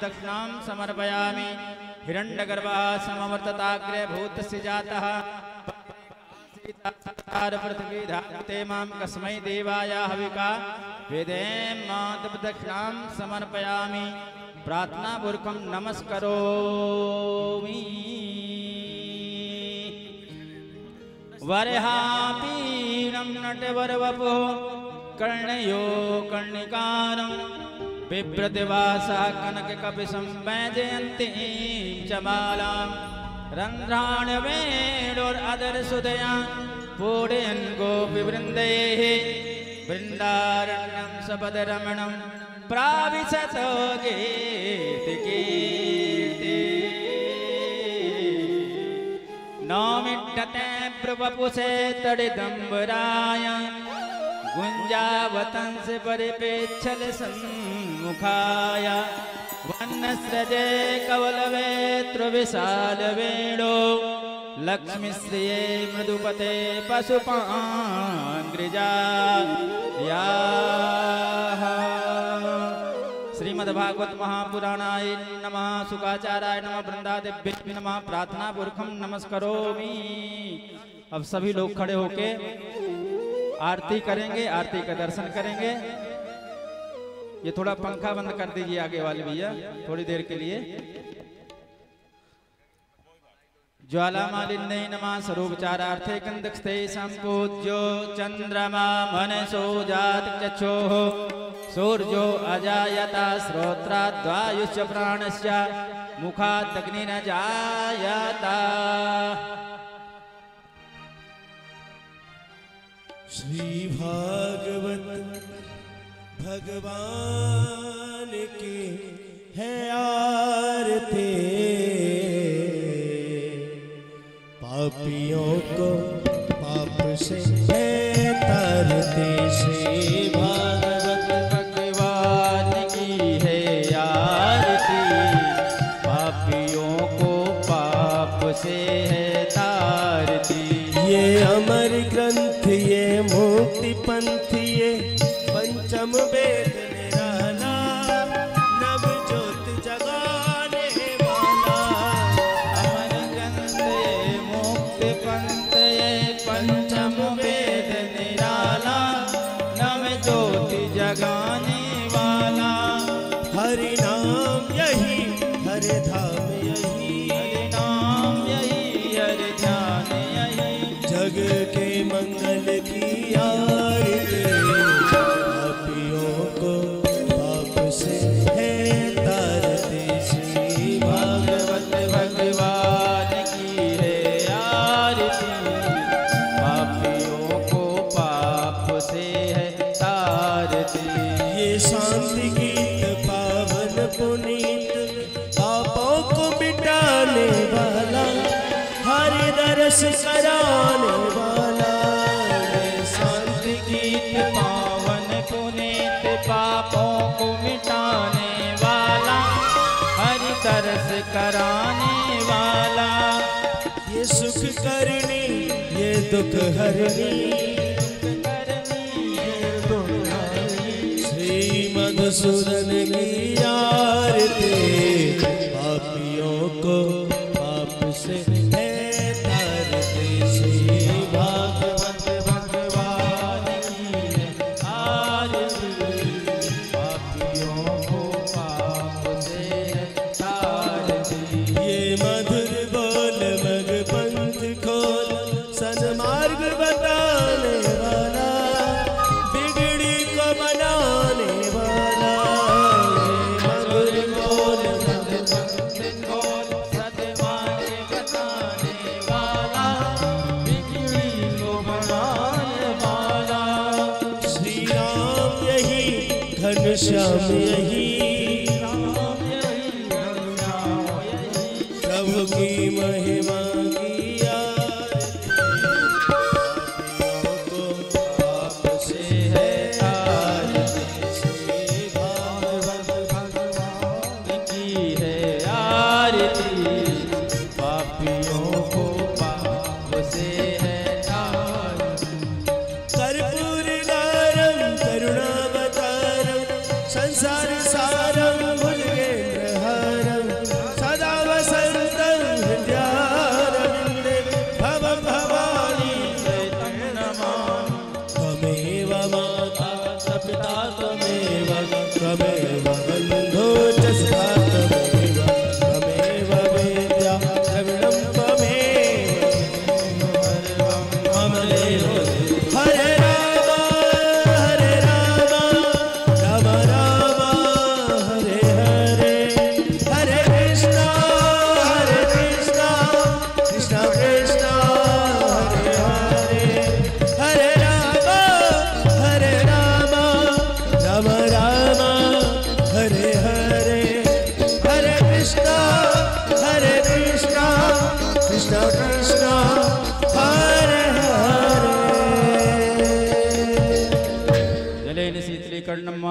दक्षिणां समर्पयामि। हिरण्यगर्भः समवर्तताग्रे भूतस्य जातः। धाते माँ कस्मै देवाय हविका। वेदें मातृदक्षिणां समर्पयामि। प्रार्थनापूर्वकं नमस्करोमि। वरहापीनं नटवरवपो कर्णयो कर्णिकारं बिभ्रतिवासा कनककपिशं वैजयन्तीं च बालाम् रन्ध्राणवेणोरदरसुदया पूडयन् गोपिवृन्दैः वृन्दारण्यं सपदरमणं प्राविशत कीर्तिकीर्ति नौमिट्टते प्रवपुषे तडिदम्बराय गुञ्जावतंस परिपेच्छल सम्मुखाय वन्नस्रजे कवलवेत्रविशालवेणो लक्ष्मीश्रिये मृदुपते पशुपाङ्ग्रिजा याः श्रीमद्भागवत महापुराणाय नमः सुखाचाराय नमः वृंदादेव्य नमः प्रार्थना पुरखम नमस्करोमि। अब सभी लोग खड़े होके आरती करेंगे, आरती का दर्शन करेंगे। ये थोड़ा पंखा बंद कर दीजिए आगे वाले भैया, थोड़ी देर के लिए। ज्वालामालिन्यै नमः स्वरूपचारार्थे कन्दक्षते सम्पूज्यो चन्द्रमा मनसो जातचक्षोः सूर्यो अजायता श्रोत्राद्वायुश्च प्राणस्य मुखादग्निन श्री भागवत भगवान के है आरती। पापियों को दुख हरनी श्री मधुसूदन की आरती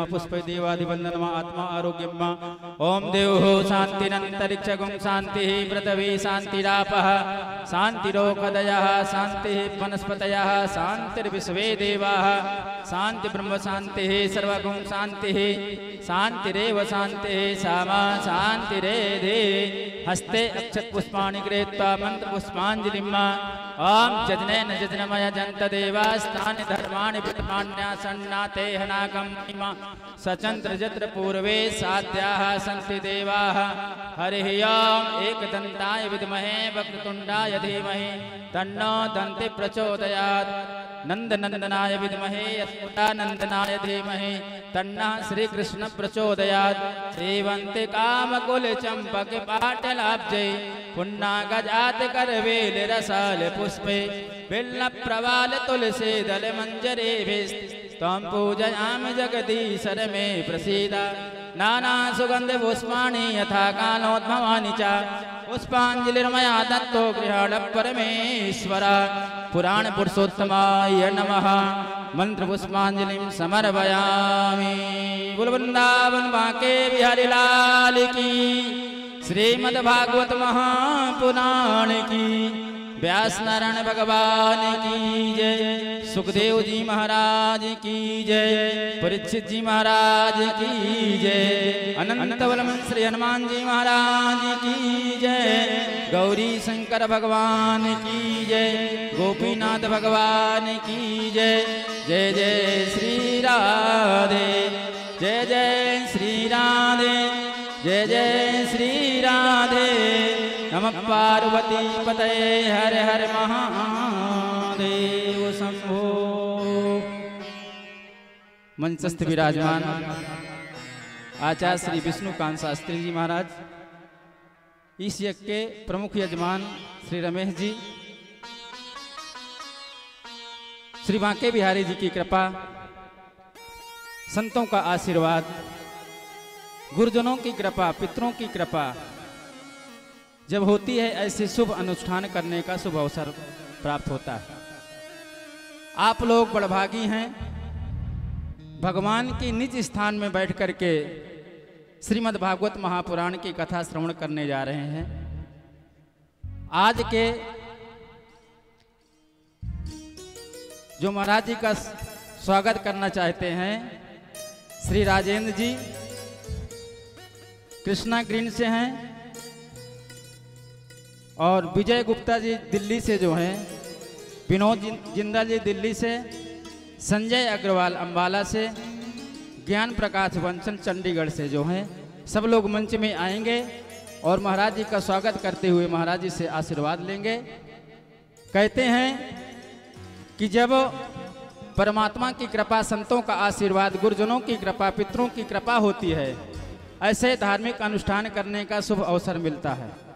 नमः पुष्प देवादिवंदन आत्मा आरोग्यम ओम देव शांतिरंतरिक्षगुं शांति पृथ्वी शांतिरापः शांति वनस्पतयः शांतिर्विश्वे देवाः। शांति ब्रह्म शांति सर्वगुं शांति शांतिरेव शांति सामा शांतिरेधे हस्ते अक्षत पुष्पाणि गृहीत्वा मंत्र पुष्पांजलिम् ओम जजनेन जजनमय जंत देवास्तानि धर्माणि प्रतिमान्यासन्नाते हनागम इमा। सचंद्र जत्र पूर्वे साध्याः सन्ति देवाः। हरिः ओम, एकदन्ताय विद्महे वक्रतुण्डाय धीमहि, तन्नो दन्ति प्रचोदयात्। नन्दनन्दनाय विद्महे यस्मुदानन्दनाय धीमहि, तन्नः श्रीकृष्ण प्रचोदयात्। सेवन्ति कामकुल चम्पक पाटलाब्जै पुष्पे त्वं पूजयामि जगदीशर मे प्रसीद। नाना सुगंध पुष्पाणि यथा कालोद्भवानि च। पुष्पाञ्जलिर्मया दत्तो गृहाण परमेश्वर। पुराण पुरुषोत्तमाय नमः। मंत्र पुष्पांजलिं समर्पयामि। बोल वृंदावन बांके बिहारी लाल की। श्रीमद्भागवत महापुराण की। व्यास नारायण भगवान की जय। सुखदेव जी महाराज की जय। परीक्षित जी महाराज की जय। अनंत श्री हनुमान जी महाराज की जय। गौरी शंकर भगवान की जय। गोपीनाथ भगवान की जय। जय जय श्री राधे। जय जय श्री राधे। जय जय श्री राधे। नम पार्वती पतये हर हर महादेव शंभो। मंचस्थ विराजमान आचार्य श्री विष्णुकांत शास्त्री जी महाराज इस यज्ञ के प्रमुख यजमान श्री रमेश जी, श्री बांके बिहारी जी की कृपा, संतों का आशीर्वाद, गुरुजनों की कृपा, पितरों की कृपा जब होती है, ऐसे शुभ अनुष्ठान करने का शुभ अवसर प्राप्त होता है। आप लोग बड़भागी हैं। भगवान की निज स्थान में बैठ करके श्रीमद् भागवत महापुराण की कथा श्रवण करने जा रहे हैं। आज के जो महाराज जी का स्वागत करना चाहते हैं, श्री राजेंद्र जी, कृष्णा ग्रीन से हैं। और विजय गुप्ता जी दिल्ली से जो हैं, विनोद ज़िंदा जी दिल्ली से, संजय अग्रवाल अम्बाला से, ज्ञान प्रकाश वंशन चंडीगढ़ से जो हैं, सब लोग मंच में आएँगे और महाराज जी का स्वागत करते हुए महाराज जी से आशीर्वाद लेंगे। कहते हैं कि जब परमात्मा की कृपा संतों का आशीर्वाद, गुरुजनों की कृपा, पितरों की कृपा होती है, ऐसे धार्मिक अनुष्ठान करने का शुभ अवसर मिलता है।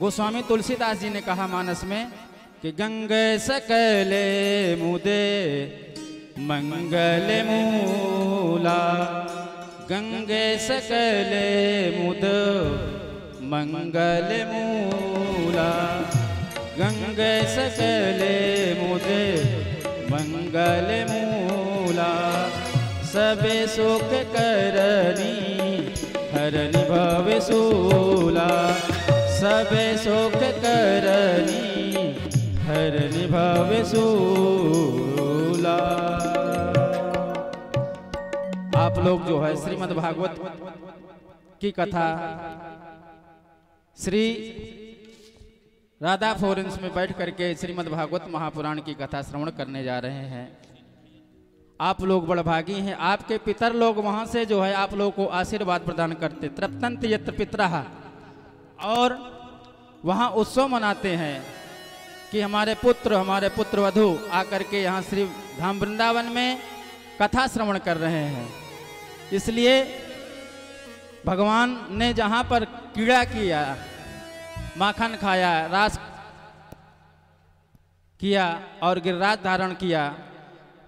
गोस्वामी तुलसीदास जी ने कहा मानस में कि गंगे सकले मुदे, मंगल मूला। गंगे सकले मुद, मंगल मूला। गंगे सकले मुदे, मंगल मूला। सबे सुख करनी, हरनि भव सूला। सबे सुख करनी हरनि भव सूला। आप लोग जो है श्रीमद् भागवत की कथा, श्री राधा फोरेंस में बैठ करके श्रीमद् भागवत महापुराण की कथा श्रवण करने जा रहे हैं। आप लोग बड़भागी हैं, आपके पितर लोग वहाँ से जो है आप लोगों को आशीर्वाद प्रदान करते। तृप्तंत यत्र पितरा। और वहाँ उत्सव मनाते हैं कि हमारे पुत्र हमारे पुत्र वधु आकर के यहाँ श्री धाम वृंदावन में कथा श्रवण कर रहे हैं। इसलिए भगवान ने जहाँ पर कीड़ा किया, माखन खाया, रास किया और गिरिराज धारण किया,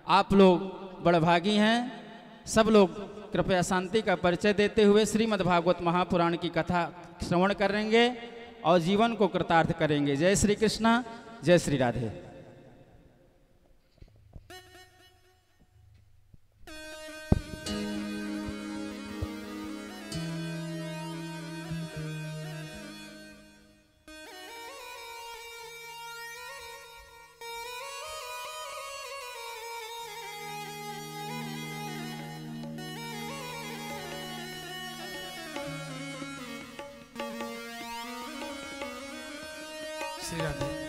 आप लोग बड़भागी हैं। सब लोग कृपया शांति का परिचय देते हुए श्रीमद् भागवत महापुराण की कथा श्रवण करेंगे और जीवन को कृतार्थ करेंगे। जय श्री कृष्णा जय श्री राधे। श्री राधे श्री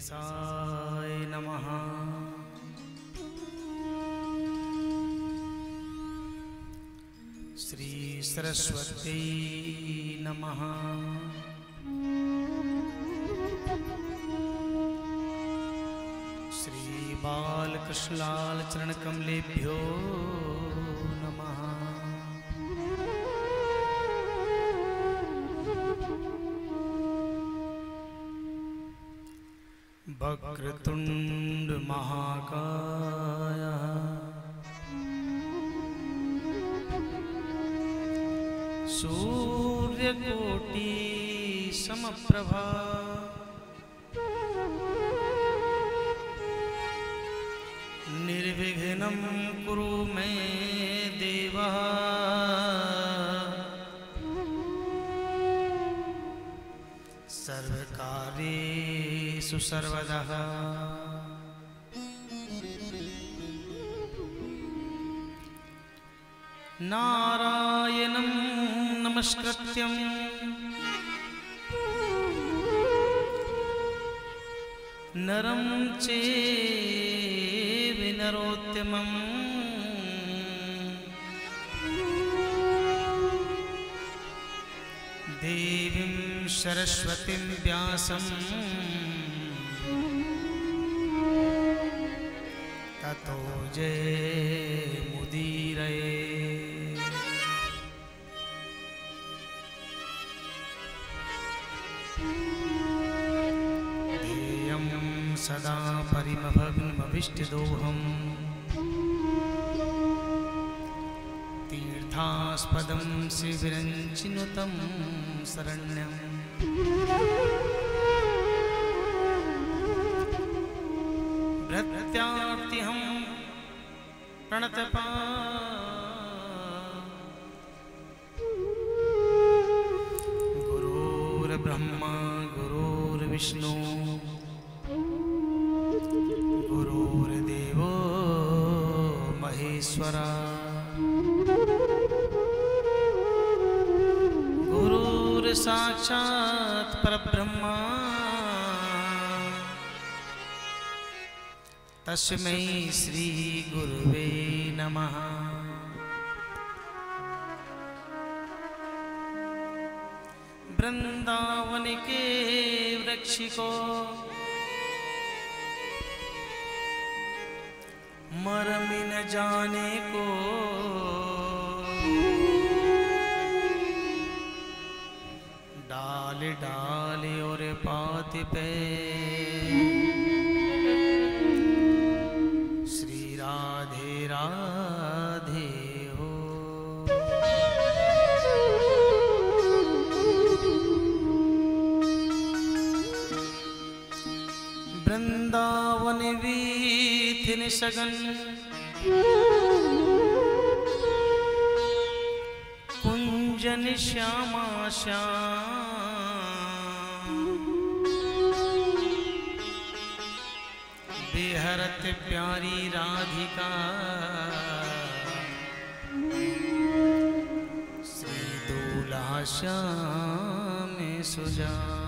श्रीगणेशाय नमः। श्रीसरस्वत्यै नमः। श्रीबालकृष्णलाल चरणकमलेभ्यो नमः महाकाय। सूर्यकोटि समप्रभा। निर्विघ्नं कुरु मे देवा। सर्वकार्येषु सर्वदः। नारायणं नमस्कृत्यं। नरं चेव नरोत्तमम्। देवीं सरस्वतीं व्यासं। ततो जयमुदीरये परिमभग्नमभिष्टदोहम् तीर्थास्पदं शिविरञ्चिनुतं शरण्यम्। प्रत्यार्तिहं प्रणतपा तस्मै श्रीगुरुवे नमः। वृंदावन के वृक्ष को मरम न जाने को। डाल डाल और पात पे सगन। कुंजन श्यामा श्याम। बेहरत प्यारी राधिका। श्री दूल्हा श्याम सुजा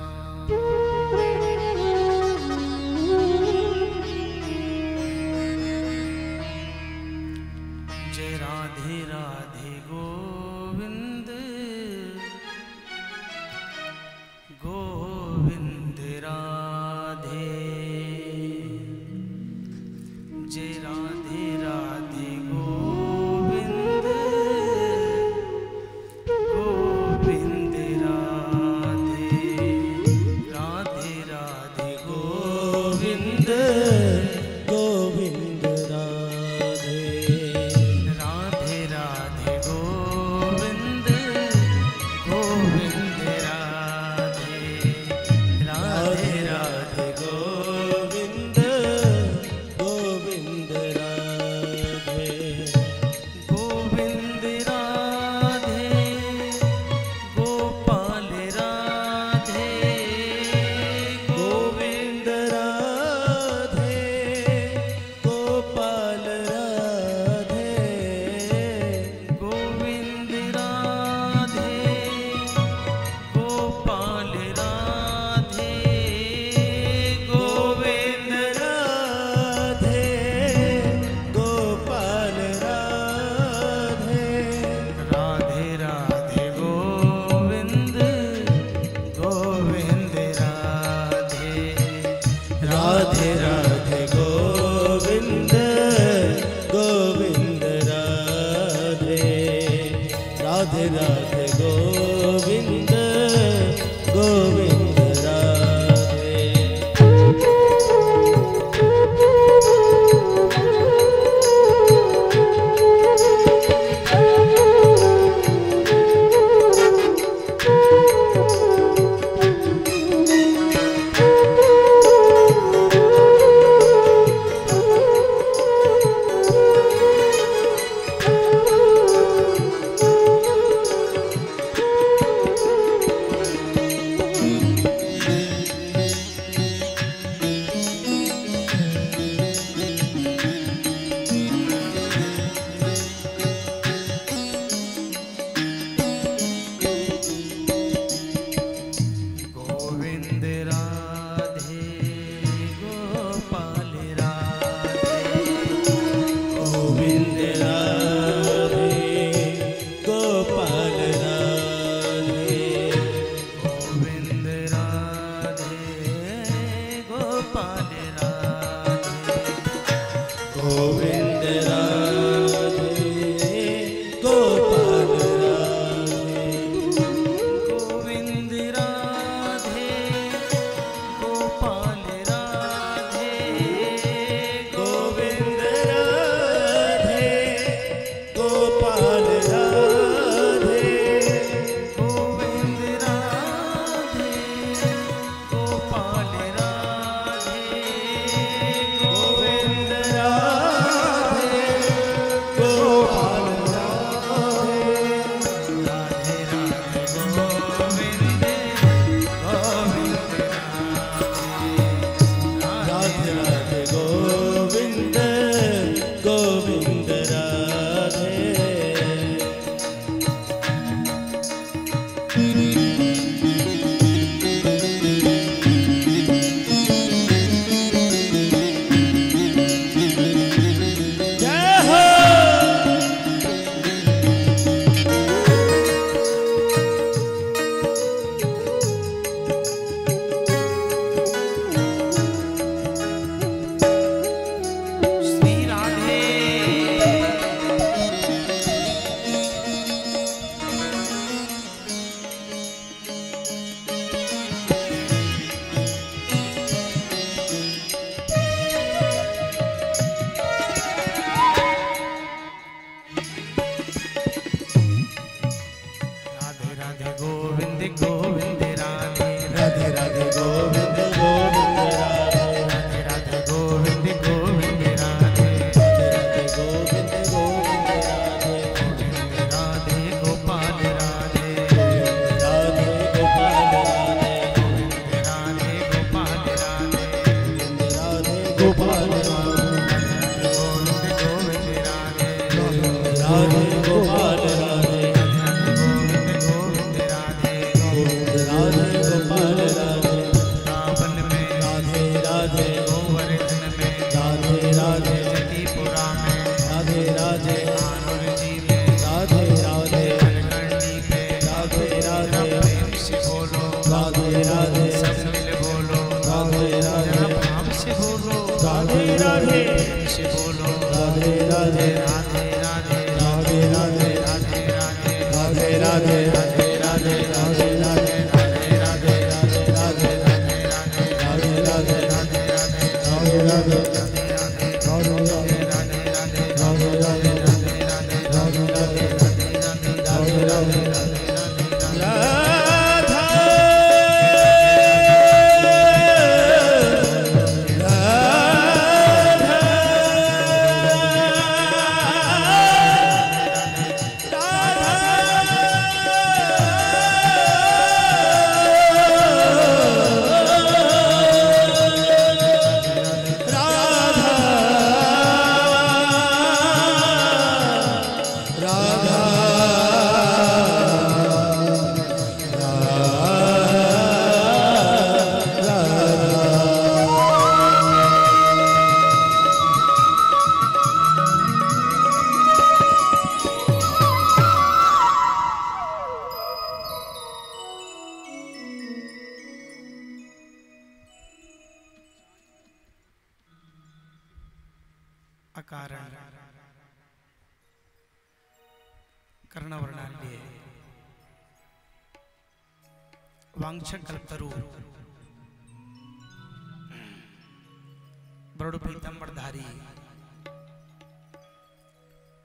पीतम्बरधारी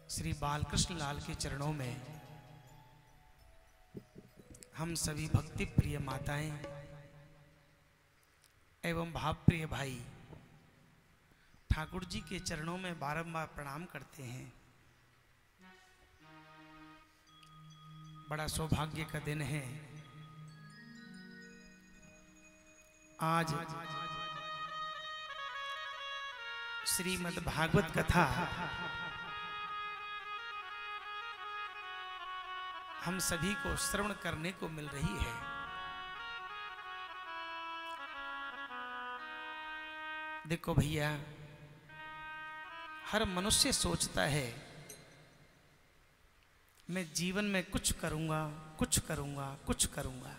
श्री बालकृष्ण लाल के चरणों में हम सभी भक्ति प्रिय माताएँ एवं भाव प्रिय भाई ठाकुर जी के चरणों में बारंबार प्रणाम करते हैं। बड़ा सौभाग्य का दिन है। आज श्रीमद् भागवत कथा हम सभी को श्रवण करने को मिल रही है। देखो भैया, हर मनुष्य सोचता है मैं जीवन में कुछ करूँगा कुछ करूँगा कुछ करूँगा।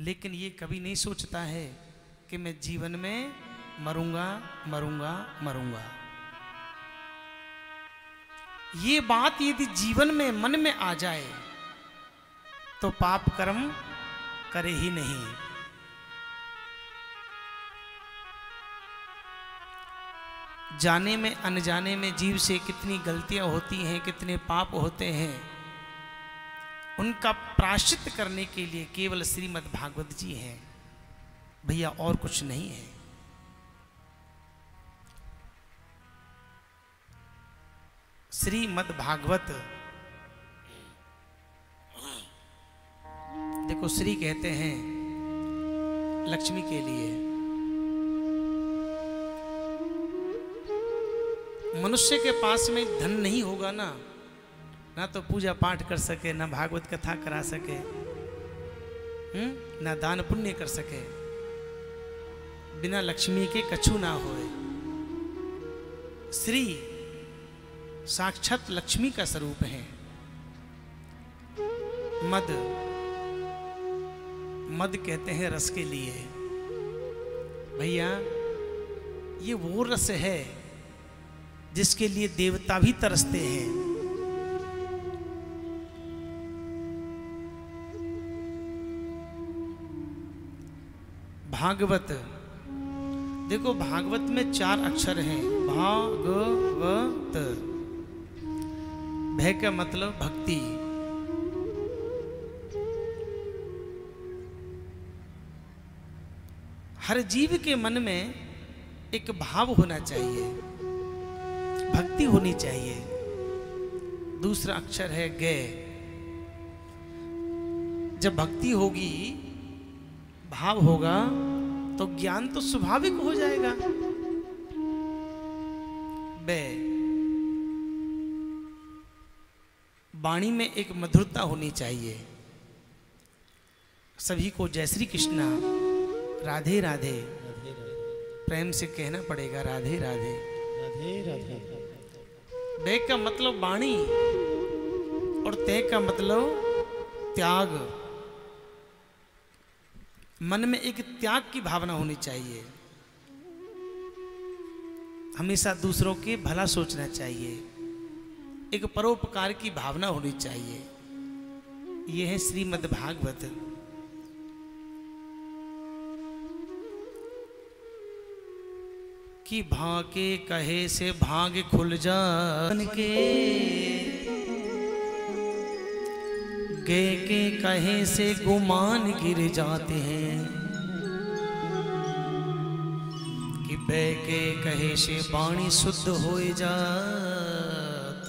लेकिन ये कभी नहीं सोचता है कि मैं जीवन में मरूँगा मरूँगा मरूँगा। ये बात यदि जीवन में मन में आ जाए तो पाप कर्म करे ही नहीं। जाने में, अनजाने में जीव से कितनी गलतियाँ होती हैं, कितने पाप होते हैं, उनका प्राश्चित करने के लिए केवल श्रीमद् भागवत जी हैं। भैया, और कुछ नहीं है। श्रीमद् भागवत, देखो, श्री कहते हैं लक्ष्मी के लिए मनुष्य के पास में धन नहीं होगा ना ना तो पूजा पाठ कर सके, ना भागवत कथा करा सके हम्म? ना दान पुण्य कर सके, बिना लक्ष्मी के कछु ना होए। श्री साक्षात लक्ष्मी का स्वरूप है। मद मद कहते हैं रस के लिए। भैया, ये वो रस है जिसके लिए देवता भी तरसते हैं। भागवत। देखो, भागवत में चार अक्षर हैं। भागवत। भय का मतलब भक्ति। हर जीव के मन में एक भाव होना चाहिए। भक्ति होनी चाहिए। दूसरा अक्षर है गे। जब भक्ति होगी, भाव होगा तो ज्ञान तो स्वाभाविक हो जाएगा। बे। वाणी में एक मधुरता होनी चाहिए। सभी को जय श्री कृष्णा। राधे राधे। प्रेम से कहना पड़ेगा, राधे राधे। राधे राधे। बे का मतलब वाणी और ते का मतलब त्याग। मन में एक त्याग की भावना होनी चाहिए। हमेशा दूसरों के भला सोचना चाहिए। एक परोपकार की भावना होनी चाहिए। यह है श्रीमद् भागवत कि भाके कहे से भाग खुल जान के। गे के कहे से गुमान गिर जाते हैं। कि बे के कहे से वाणी शुद्ध हो जात।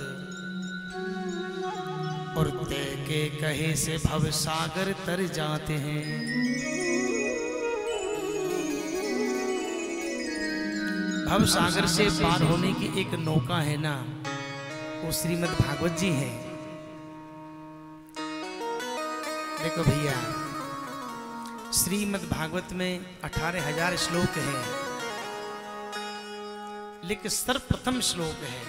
और ते के कहे से भव सागर तर जाते हैं। भव सागर से पार होने की एक नौका है ना, वो श्रीमद् भागवत जी है। देखो भैया, श्रीमद भागवत में अठारह हज़ार श्लोक है, लेकिन सर्वप्रथम श्लोक है,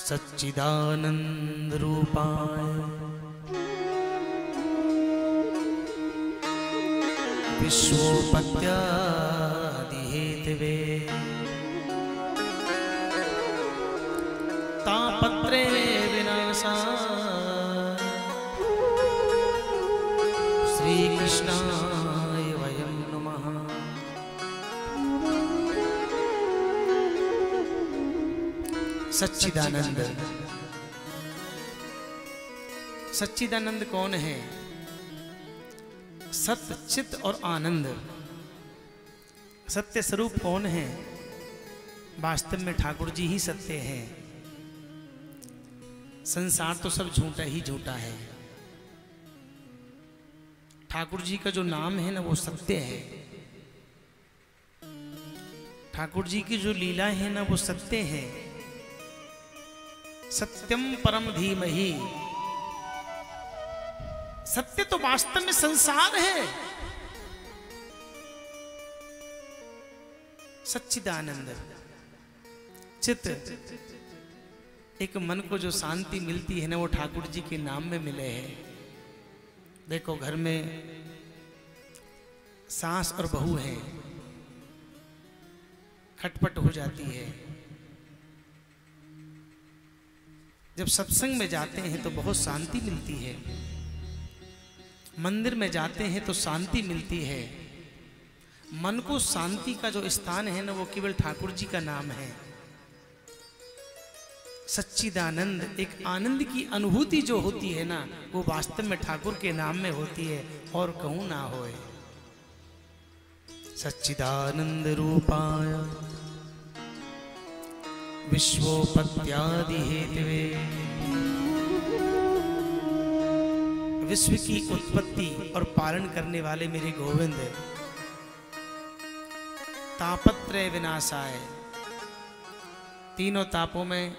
सच्चिदानंद रूपाय। विश्वोपत्यादिहेतवे तापत्रे विनाशा श्रीकृष्णाय वयं नमः। सच्चिदानंद। सच्चिदानंद कौन है? सत्य चित और आनंद। सत्य स्वरूप कौन है? वास्तव में ठाकुर जी ही सत्य है। संसार तो सब झूठा ही झूठा है। ठाकुर जी का जो नाम है ना, वो सत्य है। ठाकुर जी की जो लीला है ना, वो सत्य है। सत्यम परम धीमही। सत्य तो वास्तव में संसार है। सच्चिदानंद। चित एक मन को जो शांति मिलती है ना, वो ठाकुर जी के नाम में मिले हैं। देखो, घर में सास और बहू है। खटपट हो जाती है। जब सत्संग में जाते हैं तो बहुत शांति मिलती है। मंदिर में जाते हैं तो शांति मिलती है। मन को शांति का जो स्थान है ना, वो केवल ठाकुर जी का नाम है। सच्चिदानंद, एक आनंद की अनुभूति जो होती है ना, वो वास्तव में ठाकुर के नाम में होती है, और कहूँ ना होए। सच्चिदानंद रूपाय, विश्वोपत्यादि हेतवे। विश्व की उत्पत्ति और पालन करने वाले मेरे गोविंद तापत्रय विनाशाय। तीनों तापों में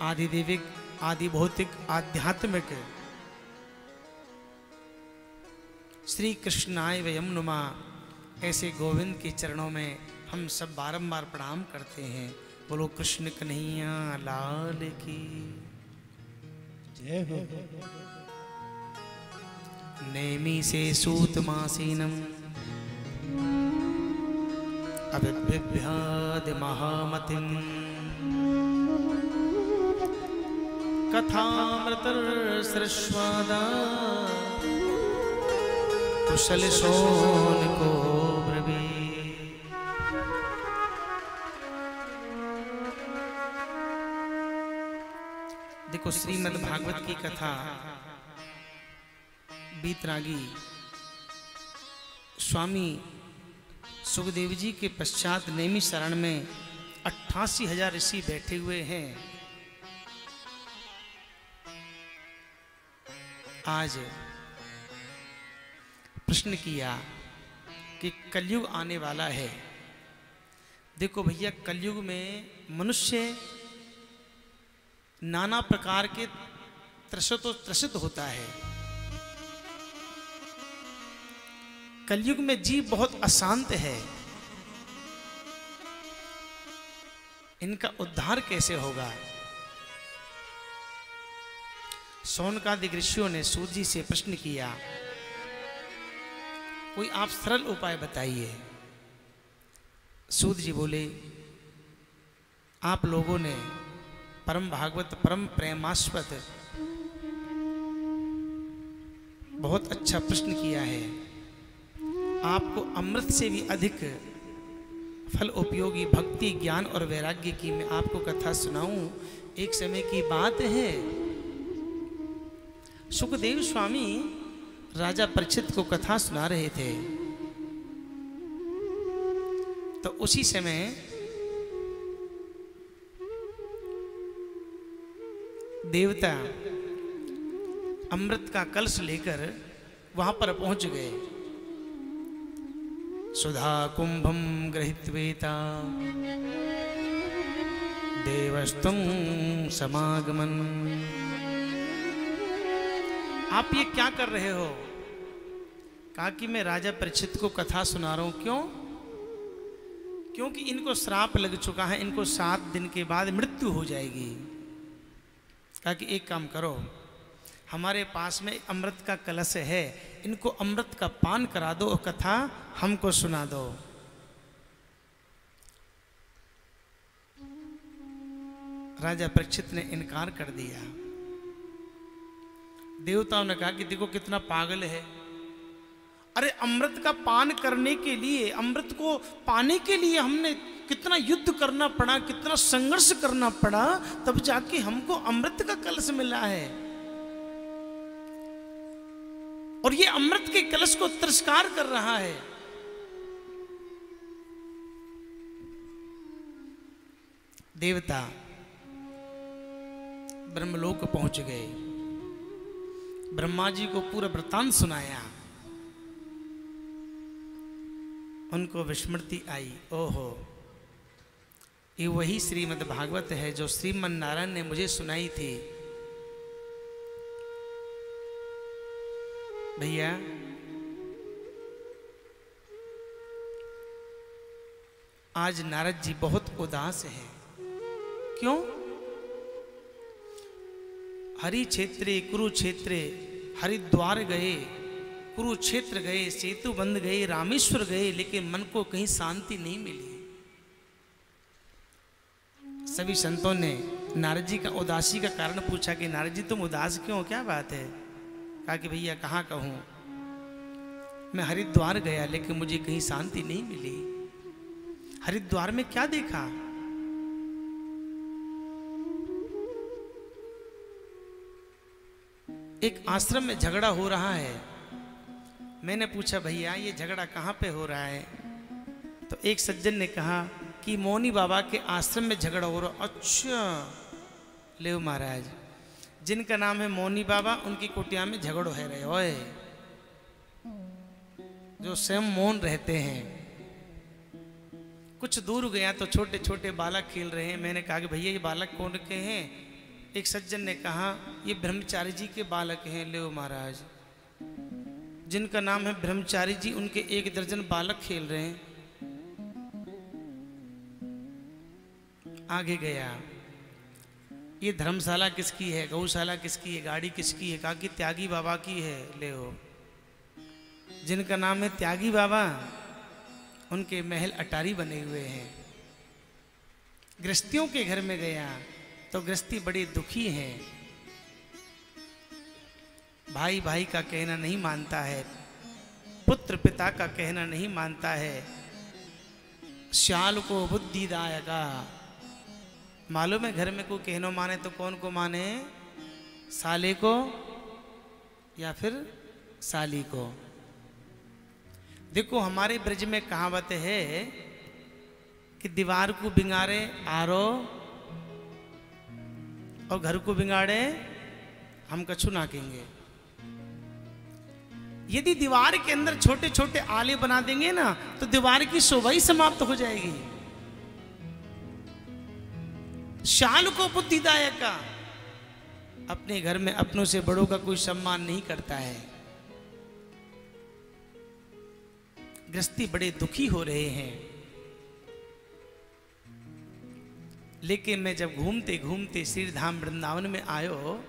आदि देविक आदि भौतिक आध्यात्मिक। श्री कृष्णाय वयम नुमा। ऐसे गोविंद के चरणों में हम सब बारंबार प्रणाम करते हैं। बोलो, कृष्ण कन्हैया, लाल की जय हो। नेमी से सूत मासीनम। अभिभ्याद महामतिम। कथामृतर सृष्वादा कुशल सोन को ब्रवी। देखो, श्रीमद् भागवत की कथा बीतरागी स्वामी सुखदेव जी के पश्चात नेमी शरण में अट्ठासी हज़ार ऋषि बैठे हुए हैं। आज प्रश्न किया कि कलयुग आने वाला है। देखो भैया, कलयुग में मनुष्य नाना प्रकार के त्रसित त्रसित होता है। कलयुग में जीव बहुत अशांत है। इनका उद्धार कैसे होगा? सोनकादिक ऋषियों ने सूत जी से प्रश्न किया, कोई आप सरल उपाय बताइए? सूद जी बोले, आप लोगों ने परम भागवत, परम प्रेमास्पद बहुत अच्छा प्रश्न किया है। आपको अमृत से भी अधिक फल उपयोगी, भक्ति, ज्ञान और वैराग्य की मैं आपको कथा सुनाऊं। एक समय की बात है। सुखदेव स्वामी राजा परीक्षित को कथा सुना रहे थे। तो उसी समय देवता अमृत का कलश लेकर वहाँ पर पहुँच गए। सुधा कुंभम ग्रहित्वेता देवस्तम समागमन। आप ये क्या कर रहे हो? कहा कि मैं राजा परीक्षित को कथा सुना रहा हूँ। क्यों? क्योंकि इनको श्राप लग चुका है, इनको सात दिन के बाद मृत्यु हो जाएगी। कहा कि एक काम करो, हमारे पास में अमृत का कलश है इनको अमृत का पान करा दो कथा हमको सुना दो। राजा परीक्षित ने इनकार कर दिया। देवताओं ने कहा कि देखो कितना पागल है। अरे, अमृत का पान करने के लिए, अमृत को पाने के लिए हमने कितना युद्ध करना पड़ा, कितना संघर्ष करना पड़ा, तब जाके हमको अमृत का कलश मिला है। और ये अमृत के कलश को तिरस्कार कर रहा है। देवता, ब्रह्मलोक पहुँच गए। ब्रह्मा जी को पूरा वृतांत सुनाया। उनको विस्मृति आई, ओहो, ये वही श्रीमद् भागवत है जो श्रीमन नारायण ने मुझे सुनाई थी। भैया। आज नारद जी बहुत उदास है। क्यों? हरि क्षेत्र कुरुक्षेत्र, हरिद्वार गए, कुरुक्षेत्र गए, सेतु बंद गए, रामेश्वर गए, लेकिन मन को कहीं शांति नहीं मिली। सभी संतों ने नारद जी का उदासी का कारण पूछा कि नारद जी तुम उदास क्यों क्या बात है? कहा कि भैया, कहाँ कहूँ मैं हरिद्वार गया, लेकिन मुझे कहीं शांति नहीं मिली। हरिद्वार में क्या देखा? एक आश्रम में झगड़ा हो रहा है। मैंने पूछा, भैया, ये झगड़ा कहाँ पे हो रहा है? तो एक सज्जन ने कहा कि, मौनी बाबा के आश्रम में झगड़ा हो रहा अच्छा ले महाराज। जिनका नाम है मोनी बाबा, उनकी कुटिया में झगड़ो है रहे, ओए। जो स्वयं मौन रहते हैं। कुछ दूर गया तो छोटे छोटे बालक खेल रहे हैं। मैंने कहा कि भैया, ये बालक कौन के हैं? एक सज्जन ने कहा, ये ब्रह्मचारी जी के बालक हैं। ले महाराज। जिनका नाम है ब्रह्मचारी जी, उनके एक दर्जन बालक खेल रहे हैं। आगे गया। ये धर्मशाला किसकी है? गौशाला किसकी है? गाड़ी किसकी है? कहा कि त्यागी बाबा की है, ले हो। जिनका नाम है त्यागी बाबा, उनके महल अटारी बने हुए हैं। गृहस्थियों के घर में गया तो गृहस्थी बड़े दुखी हैं। भाई भाई का कहना नहीं मानता है। पुत्र पिता का कहना नहीं मानता है। श्याल को बुद्धिदायका मालूम है घर में कोई कहनो माने तो कौन को माने? साले को या फिर साली को? देखो, हमारे ब्रज में कहावत है कि दीवार को बिगाड़े आरो और घर को बिगाड़े हम कछु ना कहेंगे। यदि दीवार के अंदर छोटे छोटे आले बना देंगे ना तो दीवार की शोभा ही समाप्त हो जाएगी। शाल को बुद्धिदायक का। अपने घर में अपनों से बड़ों का कोई सम्मान नहीं करता है। गृहस्थी बड़े दुखी हो रहे हैं। लेकिन मैं जब घूमते घूमते श्री धाम वृंदावन में आयो,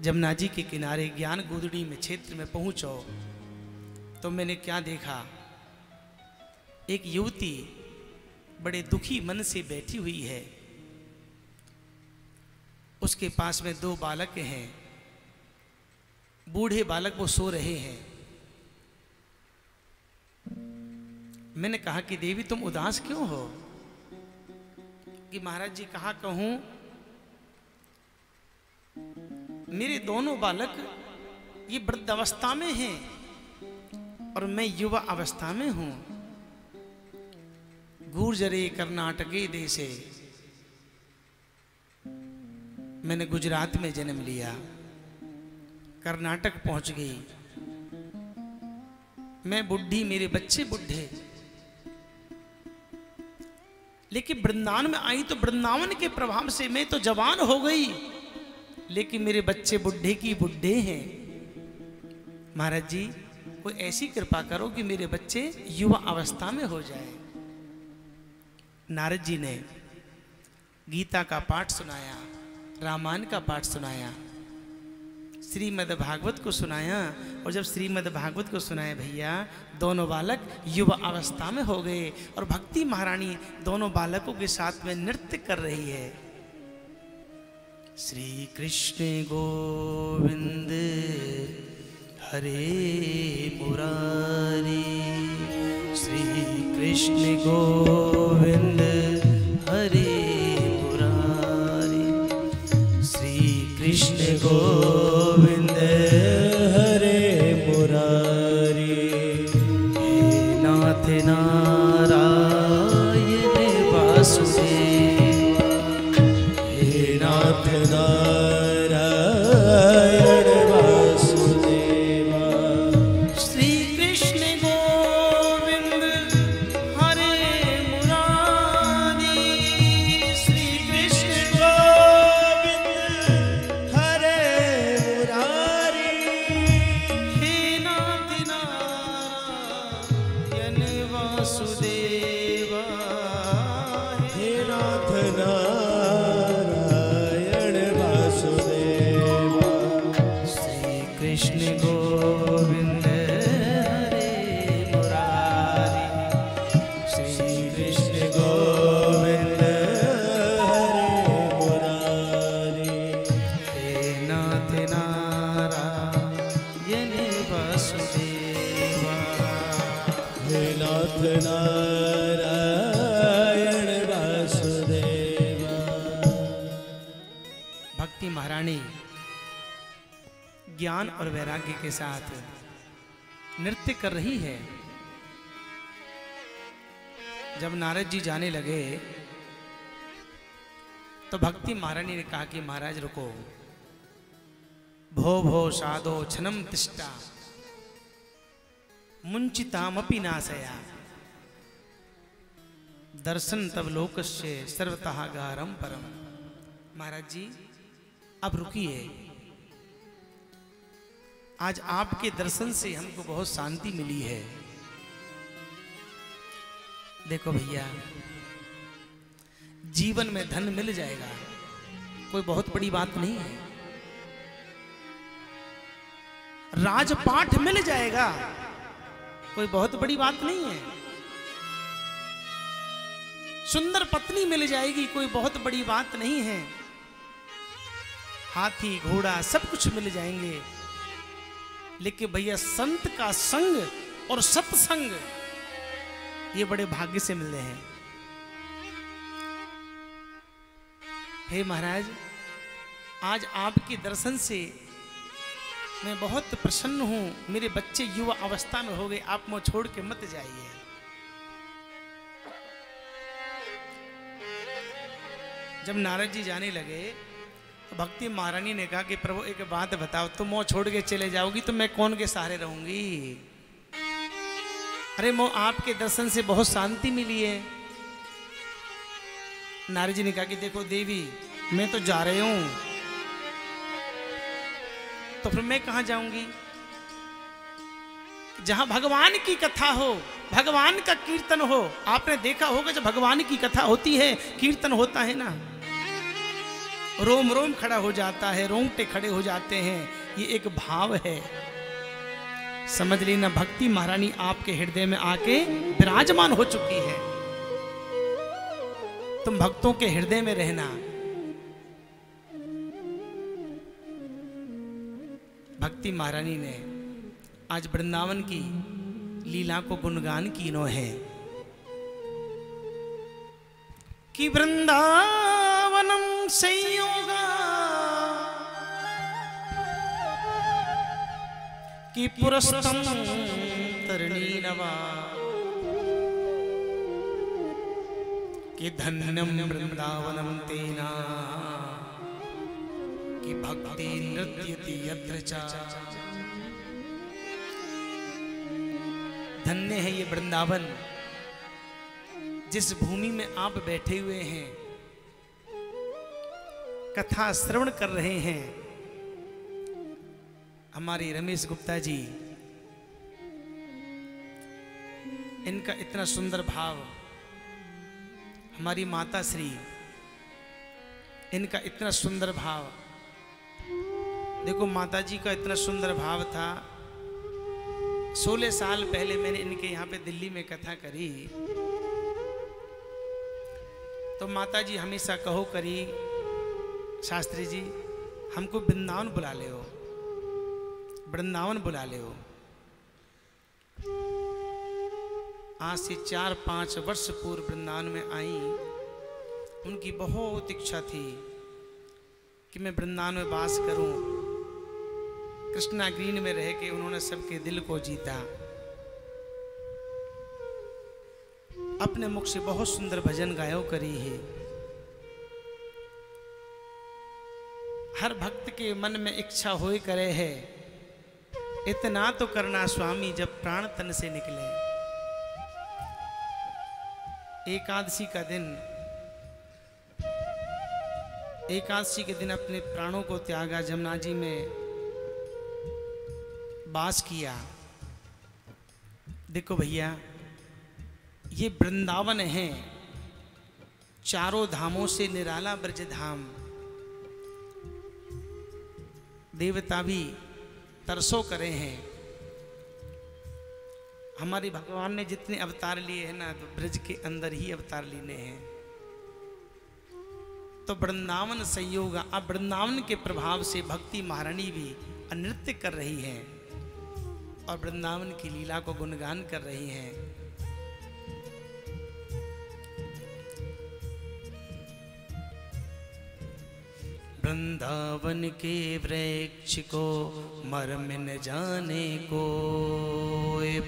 जमुना जी के किनारे ज्ञान गोदड़ी में क्षेत्र में पहुंचो तो मैंने क्या देखा? एक युवती बड़े दुखी मन से बैठी हुई है। उसके पास में दो बालक हैं। बूढ़े बालक वो सो रहे हैं। मैंने कहा कि, देवी, तुम उदास क्यों हो? कि महाराज जी कहा, कहूँ, मेरे दोनों बालक ये वृद्ध अवस्था में हैं और मैं युवा अवस्था में हूँ। गुर्जरे कर्नाटके देशे। मैंने गुजरात में जन्म लिया। कर्नाटक पहुँच गई। मैं बुढ़ी, मेरे बच्चे बुढ़े। लेकिन वृंदावन में आई तो वृंदावन के प्रभाव से मैं तो जवान हो गई। लेकिन मेरे बच्चे बुढ़े की बुढ़े हैं। महाराज जी, कोई ऐसी कृपा करो कि मेरे बच्चे युवा अवस्था में हो जाए। नारद जी ने गीता का पाठ सुनाया। रामायण का पाठ सुनाया। श्रीमद् भागवत को सुनाया और जब श्रीमद् भागवत को सुनाया, भैया, दोनों बालक युवा अवस्था में हो गए और भक्ति महारानी दोनों बालकों के साथ में नृत्य कर रही है। श्री कृष्ण गोविंद, हरे मुरारी श्री कृष्ण गोविंद। कृष्ण के साथ नृत्य कर रही है। जब नारद जी जाने लगे तो भक्ति महारानी ने कहा कि महाराज, रुको। भो भो साधो छनम तिष्ठा। मुंचितामपि नाशया। दर्शन तब लोकस्य सर्वतः गारम परम महाराज जी, अब रुकिए। आज आपके दर्शन से हमको बहुत शांति मिली है। देखो भैया, जीवन में धन मिल जाएगा, कोई बहुत बड़ी बात नहीं है। राजपाठ मिल जाएगा, कोई बहुत बड़ी बात नहीं है। सुंदर पत्नी मिल जाएगी, कोई बहुत बड़ी बात नहीं है। हाथी, घोड़ा, सब कुछ मिल जाएँगे। लेकिन भैया संत का संग और सत्संग, ये बड़े भाग्य से मिल रहे हैं। हे महाराज, आज आपके दर्शन से मैं बहुत प्रसन्न हूँ। मेरे बच्चे युवा अवस्था में हो गए, आप मुझे छोड़ के मत जाइए। जब नारद जी जाने लगे भक्ति महारानी ने कहा कि प्रभु, एक बात बताओ, तुम मोह छोड़ के चले जाओगी तो मैं कौन के सहारे रहूँगी? अरे, मोह आपके दर्शन से बहुत शांति मिली है। नारी जी ने कहा कि देखो देवी, मैं तो जा रही हूँ। तो फिर मैं कहा जाऊँगी? जहाँ भगवान की कथा हो, भगवान का कीर्तन हो, आपने देखा होगा जब भगवान की कथा होती है, कीर्तन होता है ना। रोम रोम खड़ा हो जाता है, रोंगटे खड़े हो जाते हैं। ये एक भाव है। समझ लेना, भक्ति महारानी आपके हृदय में आके विराजमान हो चुकी है। तुम भक्तों के हृदय में रहना। भक्ति महारानी ने आज वृंदावन की लीला को गुणगान की नो है। कि वृंदावनम संयोगा। कि पुरस्तम तरणी नवा कि धन्यम वृंदावनम तेना। कि भक्ति नृत्यति यत्र धन्य है ये वृंदावन। जिस भूमि में आप बैठे हुए हैं, कथा श्रवण कर रहे हैं, हमारे रमेश गुप्ता जी, इनका इतना सुंदर भाव, हमारी माता श्री, इनका इतना सुंदर भाव। देखो, माता जी का इतना सुंदर भाव था। सोलह साल पहले मैंने इनके यहाँ पे दिल्ली में कथा करी। तो माता जी हमेशा कहो करी, शास्त्री जी, हमको वृंदावन बुला ले हो वृंदावन बुला ले हो आज से चार पाँच वर्ष पूर्व वृंदावन में आई। उनकी बहुत इच्छा थी कि मैं वृंदावन में वास करूँ। कृष्णा ग्रीन में रह के उन्होंने सबके दिल को जीता। अपने मुख से बहुत सुंदर भजन गायो करी है। हर भक्त के मन में इच्छा होए करे है। इतना तो करना स्वामी जब प्राण तन से निकले। एकादशी का दिन, एकादशी के दिन अपने प्राणों को त्यागा, जमुना जी में बास किया। देखो भैया ये वृंदावन है। चारों धामों से निराला ब्रज धाम देवता भी तरसो करे हैं। हमारे भगवान ने जितने अवतार लिए हैं ना तो ब्रज के अंदर ही अवतार लेने हैं। तो वृंदावन संयोग, अब वृंदावन के प्रभाव से भक्ति महारानी भी नृत्य कर रही हैं और वृंदावन की लीला को गुणगान कर रही हैं। वृंदावन के वृक्ष को मर्म न जाने को।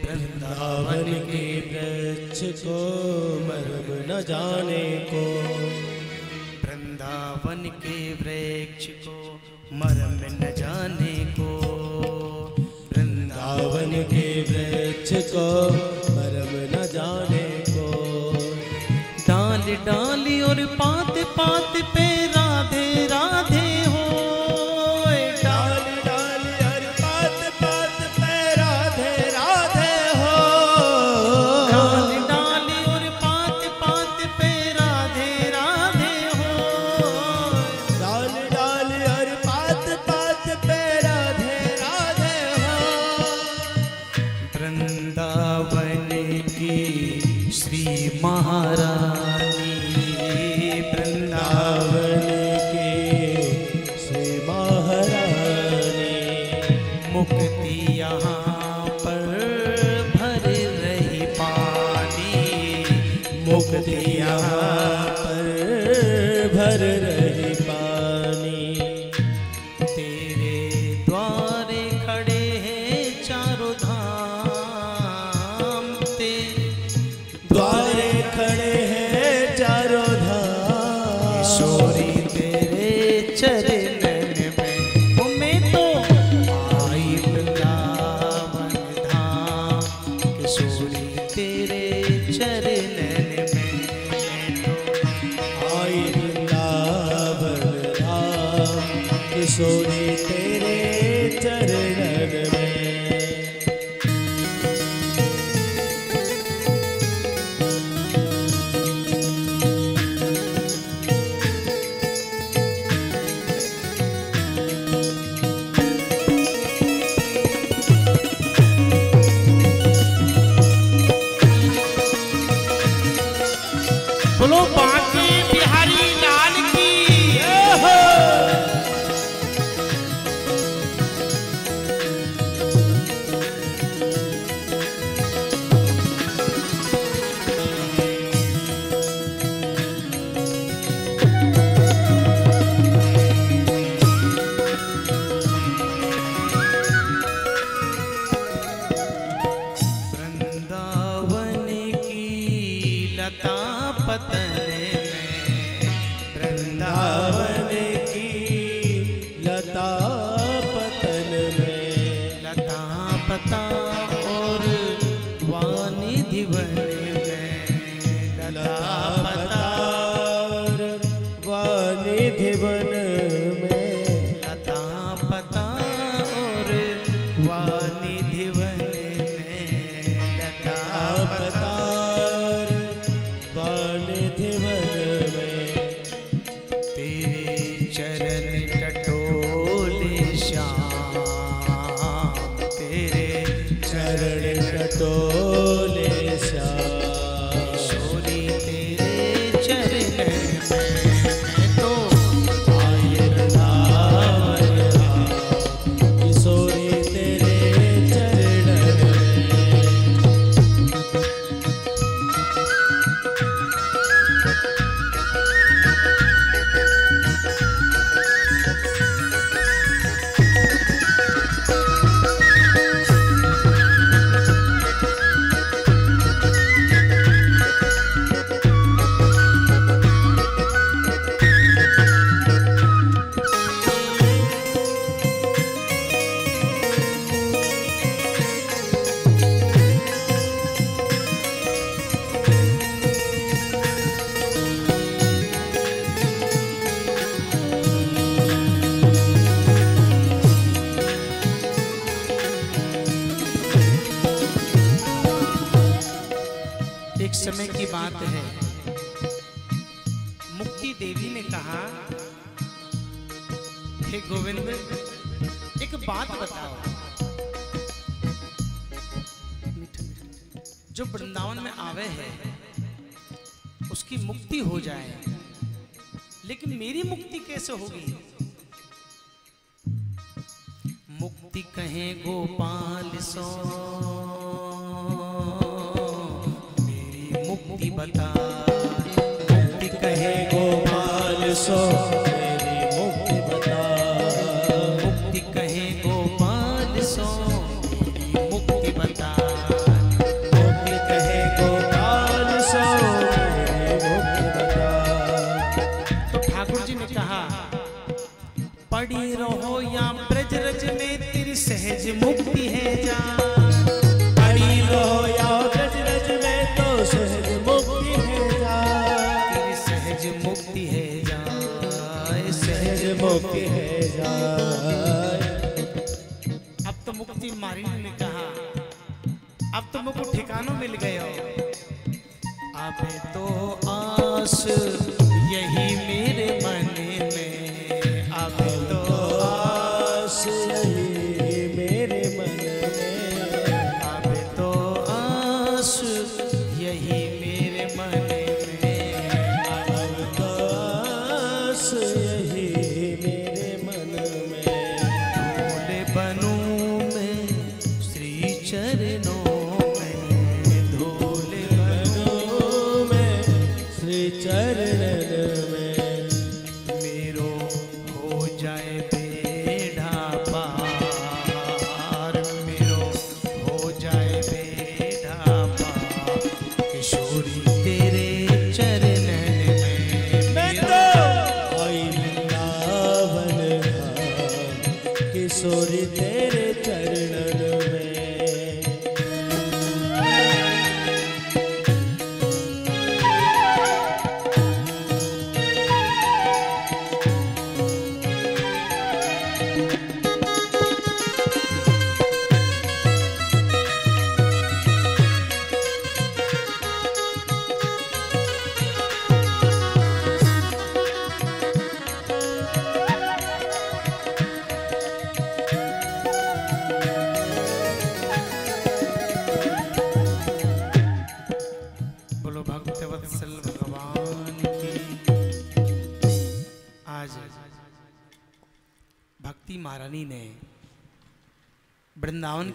वृंदावन के वृक्ष को मर्म न जाने को। वृंदावन के वृक्ष को मर्म न जाने को। वृंदावन के वृक्ष को मर्म न जाने को। डाल डाली और पात पात पे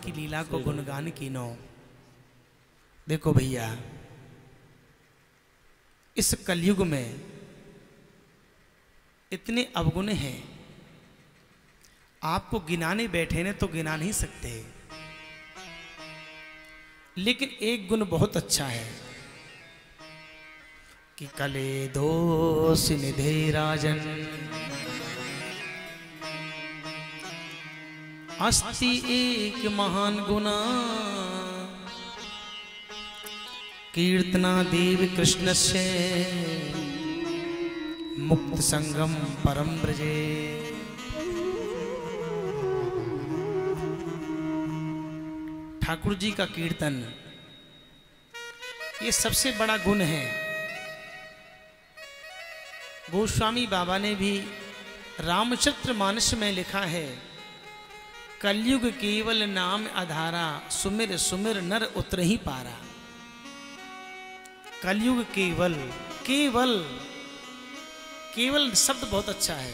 की लीला को गुणगान की नो देखो भैया इस कलयुग में इतने अवगुण हैं। आपको गिनाने बैठे ने तो गिना नहीं सकते। लेकिन एक गुण बहुत अच्छा है कि कले दो निधे राजन। अस्ति एक महान गुना। कीर्तना देव कृष्ण से मुक्त संगम परम ब्रजे। ठाकुर जी का कीर्तन, ये सबसे बड़ा गुण है। गोस्वामी बाबा ने भी रामचरित्र मानस में लिखा है कलयुग केवल नाम आधारा, सुमिर सुमिर नर उतर ही पारा। कलयुग केवल केवल केवल शब्द बहुत अच्छा है।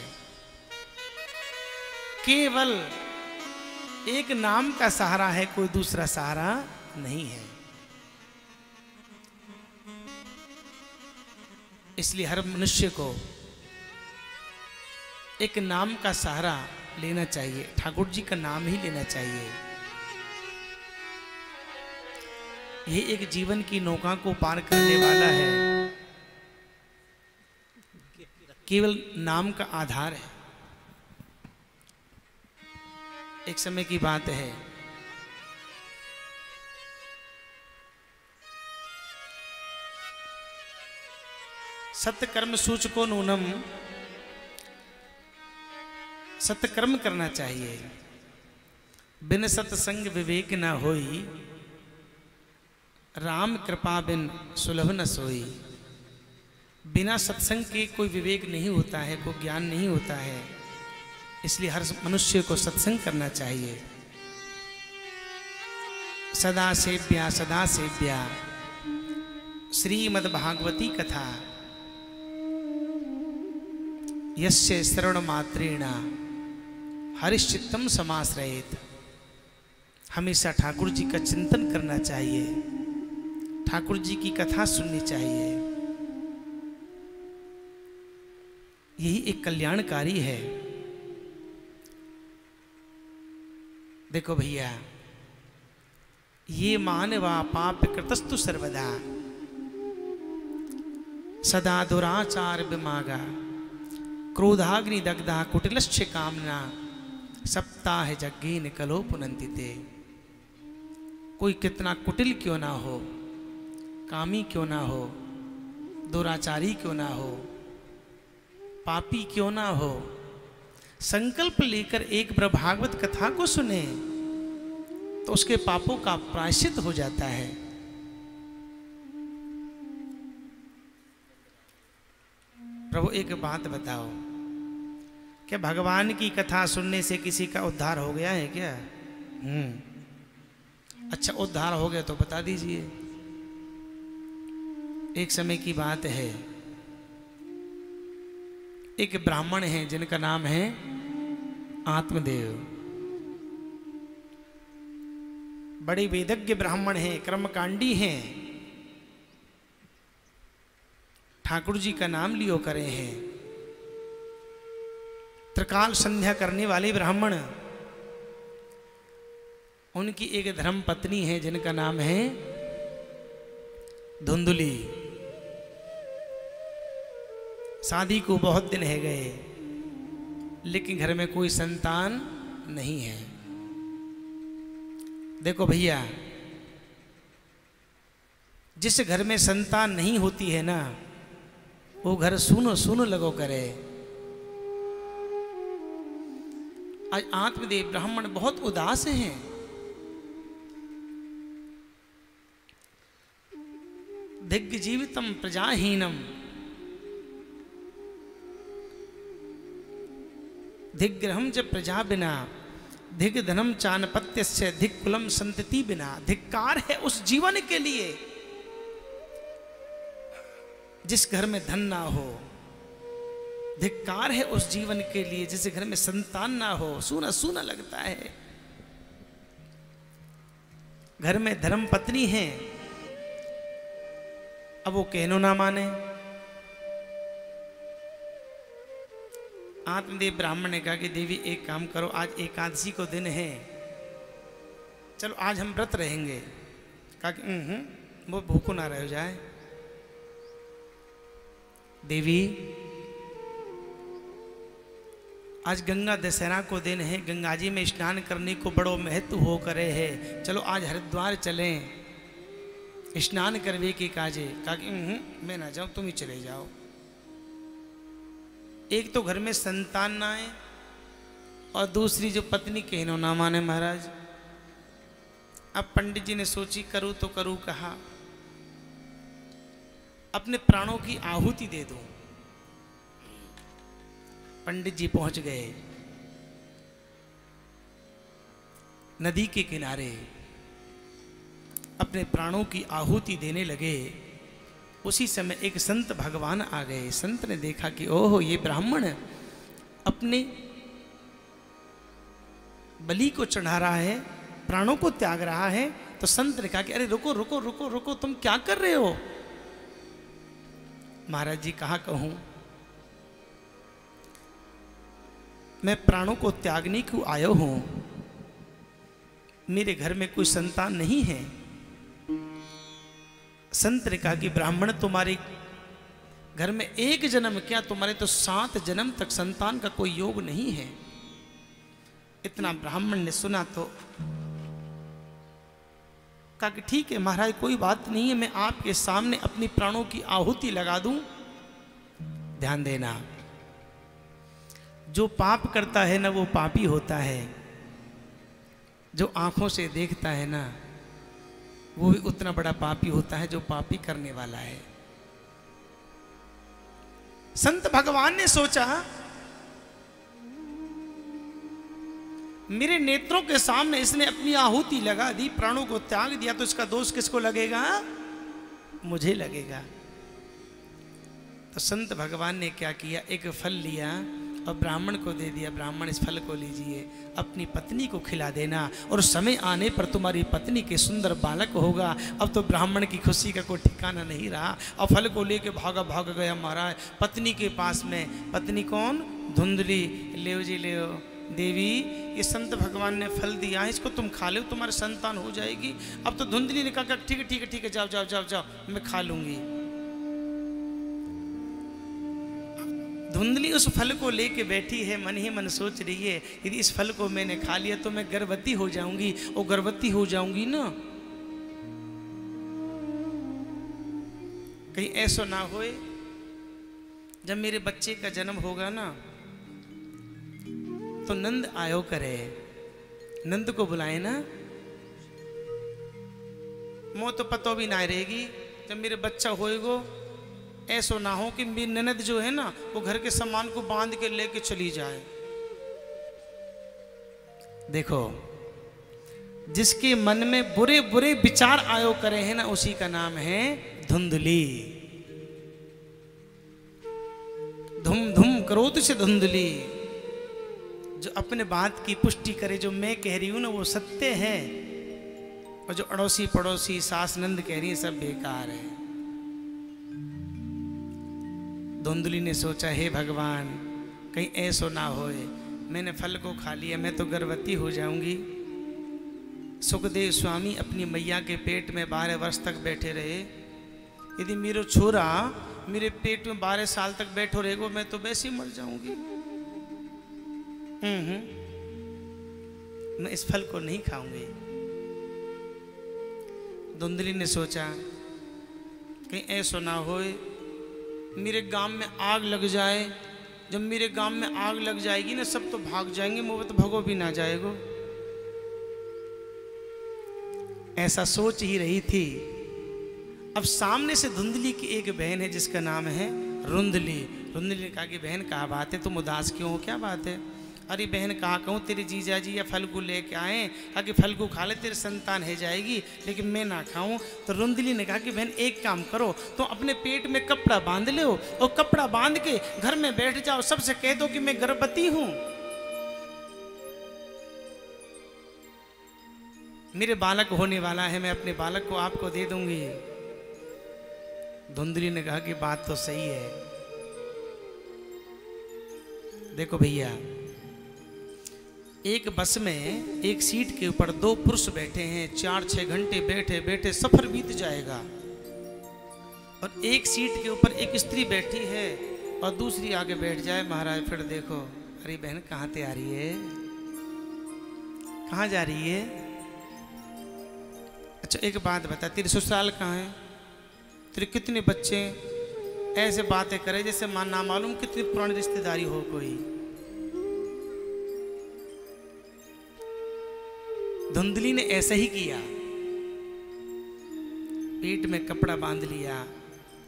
केवल, एक नाम का सहारा है, कोई दूसरा सहारा नहीं है। इसलिए हर मनुष्य को एक नाम का सहारा लेना चाहिए। ठाकुर जी का नाम ही लेना चाहिए। यह एक जीवन की नौका को पार करने वाला है। केवल नाम का आधार है। एक समय की बात है। सत्यकर्म सूचको नूनम सत्यकर्म करना चाहिए। बिन सत्संग विवेक न होई, राम कृपा बिन सुलभ न सोई। बिना सत्संग के कोई विवेक नहीं होता है, कोई ज्ञान नहीं होता है। इसलिए हर मनुष्य को सत्संग करना चाहिए। सदा सेव्या सदा सेव्या श्रीमद् भागवती कथा। यस्य श्रवण मात्रेण हरिश्चित्तम समाश्रयित। हमेशा ठाकुर जी का चिंतन करना चाहिए। ठाकुर जी की कथा सुननी चाहिए। यही एक कल्याणकारी है। देखो भैया, ये मानवा पाप कृतस्तु सर्वदा। सदा दुराचार विमागा क्रोधाग्नि दग्धा कुटिलश्च कामना। सप्ताह जग्गीन कलो पुनंतिते। कोई कितना कुटिल क्यों ना हो, कामी क्यों ना हो, दुराचारी क्यों ना हो, पापी क्यों ना हो, संकल्प लेकर एक भागवत कथा को सुने तो उसके पापों का प्रायश्चित हो जाता है। प्रभु, एक बात बताओ। क्या भगवान की कथा सुनने से किसी का उद्धार हो गया है क्या? हम्म। अच्छा उद्धार हो गया तो बता दीजिए। एक समय की बात है। एक ब्राह्मण है, जिनका नाम है आत्मदेव। बड़े वेदज्ञ ब्राह्मण हैं, कर्मकांडी हैं। ठाकुर जी का नाम लियो करे हैं। त्रिकाल संध्या करने वाले ब्राह्मण, उनकी एक धर्म पत्नी है जिनका नाम है धुंधुली। शादी को बहुत दिन है गए, लेकिन घर में कोई संतान नहीं है। देखो भैया, जिस घर में संतान नहीं होती है ना, वो घर सुनो सुनो लगो करे। आज आत्मदेव ब्राह्मण बहुत उदास हैं। दिग्ग जीवितम प्रजाहीनम। धिग्रहम च प्रजा बिना धिग धनम चानपत्य से कुलम संतति बिना। धिक्कार है उस जीवन के लिए, जिस घर में धन ना हो। धिक्कार है उस जीवन के लिए जिस घर में संतान ना हो। सूना सूना लगता है। घर में धर्म पत्नी है, अब वो कहनो ना माने। आत्मदेव ब्राह्मण ने कहा कि देवी, एक काम करो, आज एकादशी को दिन है। चलो, आज हम व्रत रहेंगे। कहा कि वो भूखो ना रह जाए। देवी आज गंगा दशहरा को दिन है, गंगा जी में स्नान करने को बड़ो महत्व हो करे है। चलो आज हरिद्वार चलें। स्नान करवे के काजे कहा मैं ना जाऊँ, तुम ही चले जाओ। एक तो घर में संतान ना आए, और दूसरी जो पत्नी कहनो ना माने महाराज, अब पंडित जी ने सोची, करूँ तो करूँ कहा? अपने प्राणों की आहुति दे दूँ। पंडित जी पहुँच गए। नदी के किनारे अपने प्राणों की आहुति देने लगे। उसी समय एक संत भगवान आ गए। संत ने देखा कि, ओहो, ये ब्राह्मण अपने बलि को चढ़ा रहा है, प्राणों को त्याग रहा है। तो संत ने कहा कि, अरे, रुको रुको रुको रुको, तुम क्या कर रहे हो? महाराज जी, कहा कहूँ? मैं प्राणों को त्यागने को आयो हूँ। मेरे घर में कोई संतान नहीं है। संत ने कहा कि ब्राह्मण, तुम्हारे घर में एक जन्म, क्या तुम्हारे तो सात जन्म तक संतान का कोई योग नहीं है? इतना ब्राह्मण ने सुना तो कहा कि ठीक है महाराज, कोई बात नहीं है, मैं आपके सामने अपनी प्राणों की आहुति लगा दूँ। ध्यान देना जो पाप करता है ना वो पापी होता है। जो आँखों से देखता है ना, वो भी उतना बड़ा पापी होता है जो पापी करने वाला है। संत भगवान ने सोचा, मेरे नेत्रों के सामने इसने अपनी आहुति लगा दी, प्राणों को त्याग दिया तो इसका दोष किसको लगेगा? मुझे लगेगा। तो संत भगवान ने क्या किया? एक फल लिया। और ब्राह्मण को दे दिया, ब्राह्मण इस फल को लीजिए, अपनी पत्नी को खिला देना और समय आने पर तुम्हारी पत्नी के सुंदर बालक होगा। अब तो ब्राह्मण की खुशी का कोई ठिकाना नहीं रहा। और फल को लेके भागा भाग गया महाराज। पत्नी के पास में, पत्नी कौन? धुंधली ले जी ले देवी, ये संत भगवान ने फल दिया है, इसको तुम खा लो, तुम्हारे संतान हो जाएगी। अब तो धुंधली ने कहा, ठीक है ठीक है ठीक है, जाओ जाओ जाओ जाओ, मैं खा लूँगी। धुंधली उस फल को लेके बैठी है, मन ही मन सोच रही है, यदि इस फल को मैंने खा लिया तो मैं गर्भवती हो जाऊँगी और गर्भवती हो जाऊँगी ना? कहीं ऐसा ना होए, जब मेरे बच्चे का जन्म होगा ना तो नंद आयो करे। नंद को बुलाए ना। मो तो पतो भी ना रहेगी, जब मेरे बच्चा होएगो ऐसा ना हो कि मेरी ननद जो है ना, वो घर के सामान को बाँध के लेके चली जाए। देखो, जिसके मन में बुरे बुरे विचार आयो करे हैं ना, उसी का नाम है धुंधली। धुम धुम क्रोध से धुंधली। जो अपने बात की पुष्टि करे, जो मैं कह रही हूँ ना, वो सत्य है। और जो अड़ोसी पड़ोसी सास नंद कह रही है, सब बेकार है। धुंधली ने सोचा, हे भगवान, कहीं ऐसो ना होए। मैंने फल को खा लिया, मैं तो गर्भवती हो जाऊँगी। सुखदेव स्वामी अपनी मैया के पेट में बारह वर्ष तक बैठे रहे। यदि मेरो छोरा मेरे पेट में बारह साल तक बैठो रहेगो, मैं तो वैसे ही मर जाऊँगी। हम्म हम्म। मैं इस फल को नहीं खाऊँगी। धुंधली ने सोचा, कहीं ऐसा ना होए मेरे गाँव में आग लग जाए, जब मेरे गाँव में आग लग जाएगी ना, सब तो भाग जाएँगे, मुँह तो भगो भी ना जाएगो। ऐसा सोच ही रही थी। अब सामने से धुंधली की एक बहन है, जिसका नाम है रुंधली। रुंधली ने कहा कि, बहन, कहा बात है? तुम उदास क्यों हो? क्या बात है? अरे बहन, कहा कहूँ, तेरे जीजा जी या फलगू लेके आए? कहा कि फल खा ले, तेरे संतान है जाएगी, लेकिन मैं ना खाऊं। तो रुंदली ने कहा कि बहन, एक काम करो तो अपने पेट में कपड़ा बाँध लो और कपड़ा बाँध के घर में बैठ जाओ, सबसे कह दो कि मैं गर्भवती हूँ। मेरे बालक होने वाला है, मैं अपने बालक को आपको दे दूँगी। धुंधली ने कहा कि बात तो सही है। देखो भैया एक बस में एक सीट के ऊपर दो पुरुष बैठे हैं, चार छह घंटे बैठे बैठे सफ़र बीत जाएगा। और एक सीट के ऊपर एक स्त्री बैठी है और दूसरी आगे बैठ जाए, महाराज फिर देखो, अरे बहन कहाँ ते आ रही है? कहाँ जा रही है? अच्छा एक बात बता, तेरे ससुराल कहाँ है? तेरे कितने बच्चे ऐसे बातें करे जैसे मान ना मालूम कितनी पुरानी रिश्तेदारी हो कोई। धुंधली ने ऐसा ही किया। पेट में कपड़ा बाँध लिया,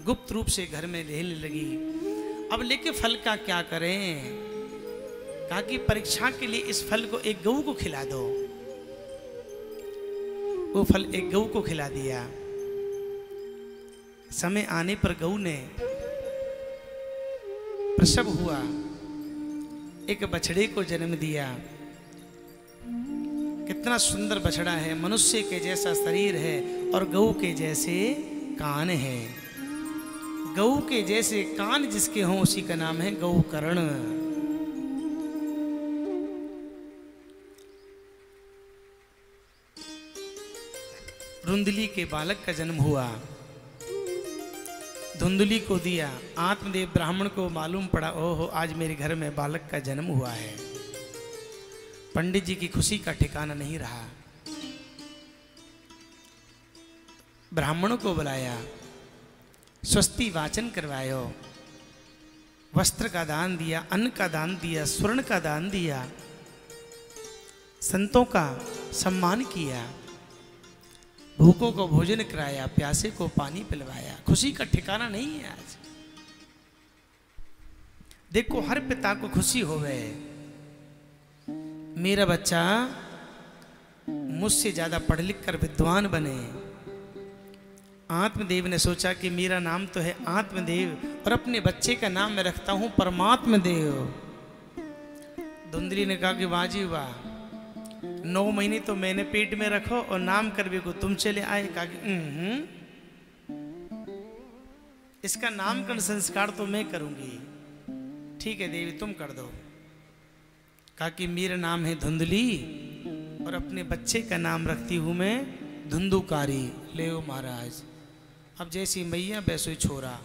गुप्त रूप से घर में रहने लगी। अब लेके फल का क्या करें? कहा कि परीक्षा के लिए इस फल को एक गऊ को खिला दो। वो फल एक गऊ को खिला दिया। समय आने पर गऊ ने प्रसव हुआ। एक बछड़े को जन्म दिया। कितना सुंदर बछड़ा है, मनुष्य के जैसा शरीर है और गऊ के जैसे कान है। गऊ के जैसे कान जिसके हों, उसी का नाम है गऊ करण रुंदली के बालक का जन्म हुआ। धुंधली को दिया। आत्मदेव ब्राह्मण को मालूम पड़ा, ओहो, आज मेरे घर में बालक का जन्म हुआ है। पंडित जी की खुशी का ठिकाना नहीं रहा। ब्राह्मणों को बुलाया, स्वस्ति वाचन करवायो, वस्त्र का दान दिया, अन्न का दान दिया, स्वर्ण का दान दिया, संतों का सम्मान किया, भूखों को भोजन कराया, प्यासे को पानी पिलवाया। खुशी का ठिकाना नहीं है आज। देखो, हर पिता को खुशी हो गए मेरा बच्चा मुझसे ज़्यादा पढ़ लिख कर विद्वान बने। आत्मदेव ने सोचा कि मेरा नाम तो है आत्मदेव और अपने बच्चे का नाम मैं रखता हूँ परमात्म देव धुंधली ने कहा कि वाजी वाह नौ महीने तो मैंने पेट में रखो और नाम कर भी को तुम चले आए। कहा कि "हम्म, इसका नामकरण संस्कार तो मैं करूँगी। ठीक है देवी तुम कर दो। कहा कि मेरा नाम है धुंधली और अपने बच्चे का नाम रखती हूँ मैं धुंधुकारी। ले महाराज। अब जैसी मैया वैसे छोरा।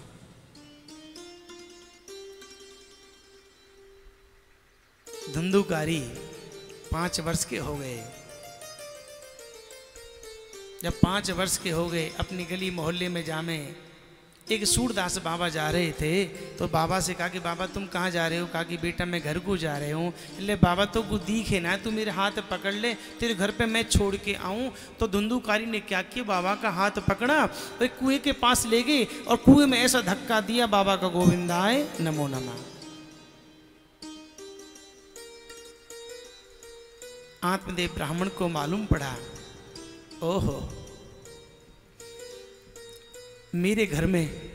धुंधुकारी पाँच वर्ष के हो गए। जब पाँच वर्ष के हो गए, अपनी गली मोहल्ले में जामे एक सूरदास बाबा जा रहे थे तो बाबा से कहा कि बाबा, तुम कहाँ जा रहे हो? कहा कि बेटा, मैं घर को जा रहे हूँ। इसलिए बाबा तो को दीखे ना, तू मेरे हाथ पकड़ ले, तेरे घर पे मैं छोड़ के आऊँ। तो धुंधुकारी ने क्या किया? बाबा का हाथ पकड़ा, और कुएँ के पास ले गए, और कुएँ में ऐसा धक्का दिया, बाबा का गोविंदाय नमो नमः। आत्मदेव ब्राह्मण को मालूम पड़ा। ओहो। मेरे घर में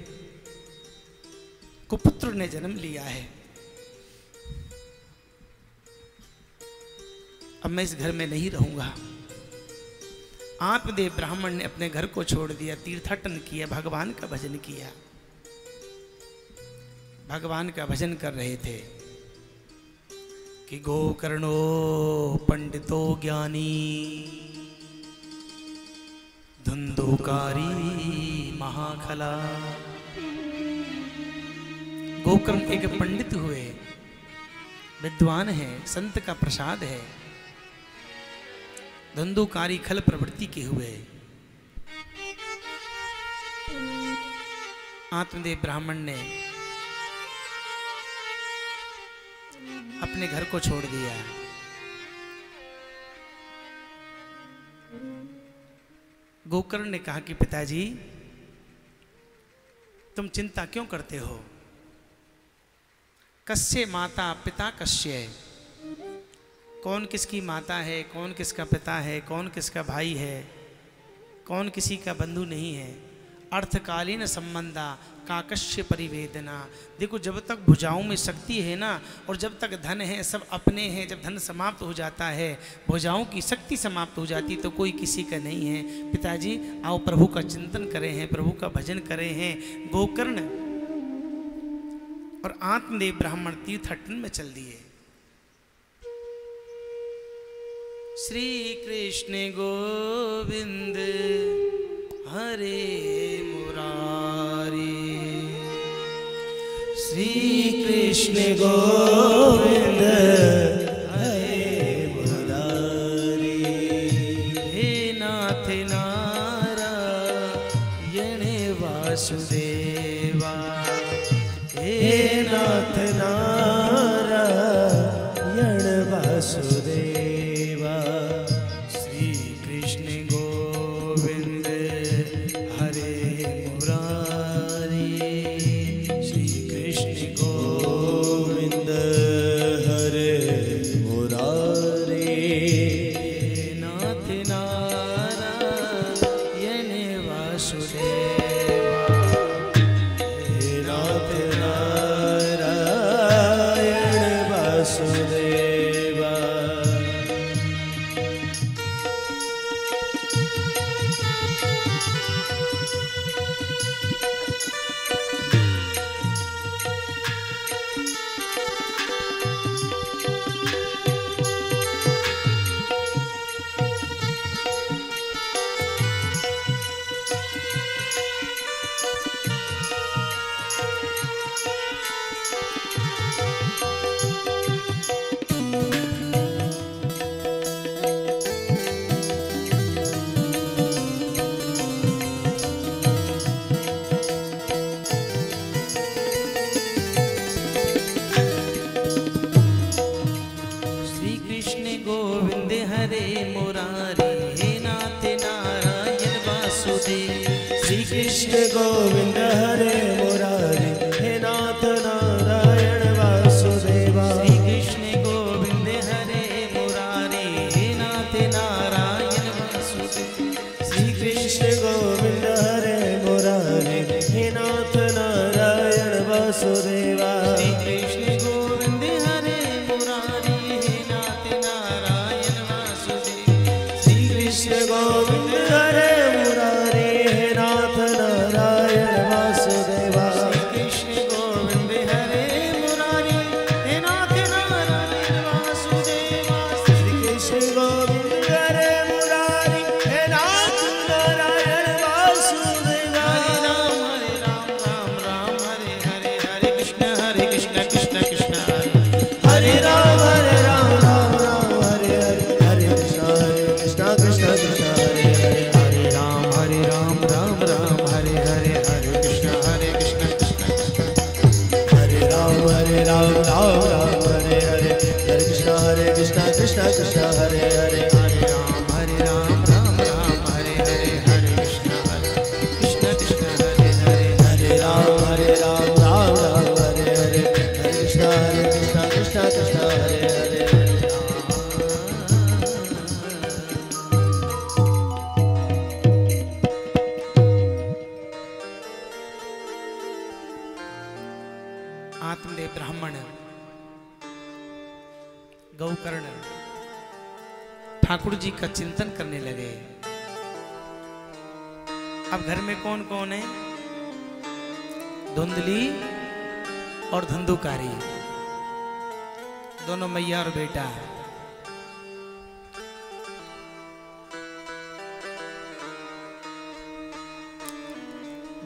कुपुत्र ने जन्म लिया है। अब मैं इस घर में नहीं रहूँगा। आत्मदेव ब्राह्मण ने अपने घर को छोड़ दिया, तीर्थाटन किया, भगवान का भजन किया। भगवान का भजन कर रहे थे कि गोकर्णो पंडितो ज्ञानी, धुंधुकारी महाखला। गोकर्ण एक पंडित हुए। विद्वान है, संत का प्रसाद है। धंधुकारी खल प्रवृत्ति के हुए। आत्मदेव ब्राह्मण ने अपने घर को छोड़ दिया। गोकर्ण ने कहा कि पिताजी तुम चिंता क्यों करते हो? कस्य माता, पिता कस्य? कौन किसकी माता है, कौन किसका पिता है, कौन किसका भाई है, कौन किसी का बंधु नहीं है? अर्थकालीन संबंधा, काकश्य परिवेदना। देखो, जब तक भुजाओं में शक्ति है ना, और जब तक धन है, सब अपने हैं, जब धन समाप्त हो जाता है, भुजाओं की शक्ति समाप्त हो जाती तो कोई किसी का नहीं है। पिताजी, आओ प्रभु का चिंतन करें हैं, प्रभु का भजन करें हैं। गोकर्ण और आत्मदेव ब्राह्मण तीर्थटन में चल दिए। श्री कृष्ण गोविंद हरे मुरारी। श्री कृष्ण गोविंद।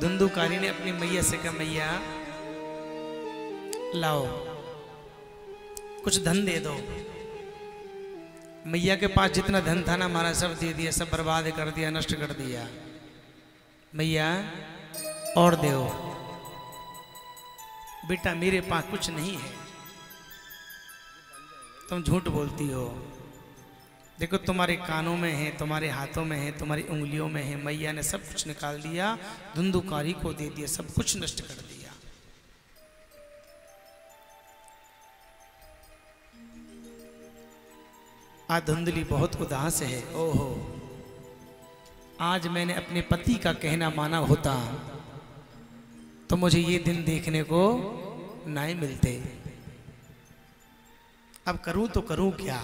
धुंधुकारी ने अपनी मैया से कहा, मैया, लाओ, कुछ धन दे दो। मैया के पास जितना धन था ना हमारा सब दे दिया, सब बर्बाद कर दिया, नष्ट कर दिया। मैया, और दो बेटा, मेरे पास कुछ नहीं है। तुम झूठ बोलती हो। देखो, तुम्हारे कानों में है, तुम्हारे हाथों में है, तुम्हारी उंगलियों में है, मैया ने सब कुछ निकाल दिया, धुंधुकारी को दे दिया, सब कुछ नष्ट कर दिया। आज धुंधली बहुत उदास है, ओहो। आज मैंने अपने पति का कहना माना होता तो मुझे ये दिन देखने को नहीं मिलते। अब करूँ तो करूँ क्या?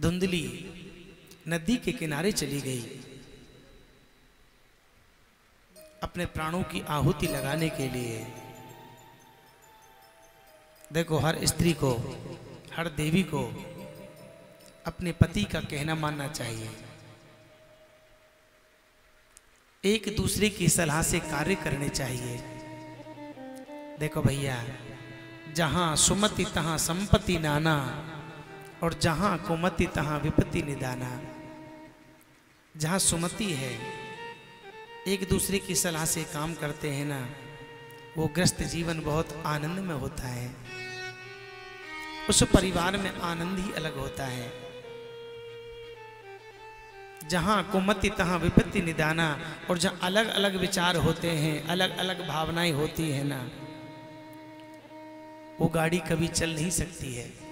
धुंधली नदी के किनारे चली गई। अपने प्राणों की आहुति लगाने के लिए। देखो, हर स्त्री को, हर देवी को अपने पति का कहना मानना चाहिए। एक दूसरे की सलाह से कार्य करने चाहिए। देखो भैया, जहाँ सुमति, तहां संपत्ति नाना और जहाँ कुमति, तहां विपत्ति निदाना। जहाँ सुमति है, एक दूसरे की सलाह से काम करते हैं ना, वो ग्रस्त जीवन बहुत आनंद में होता है। उस परिवार में आनंद ही अलग होता है। जहाँ कुमति, तहां विपत्ति निदाना और जहाँ अलग अलग विचार होते हैं अलग अलग भावनाएँ होती है ना, वो गाड़ी कभी चल नहीं सकती है।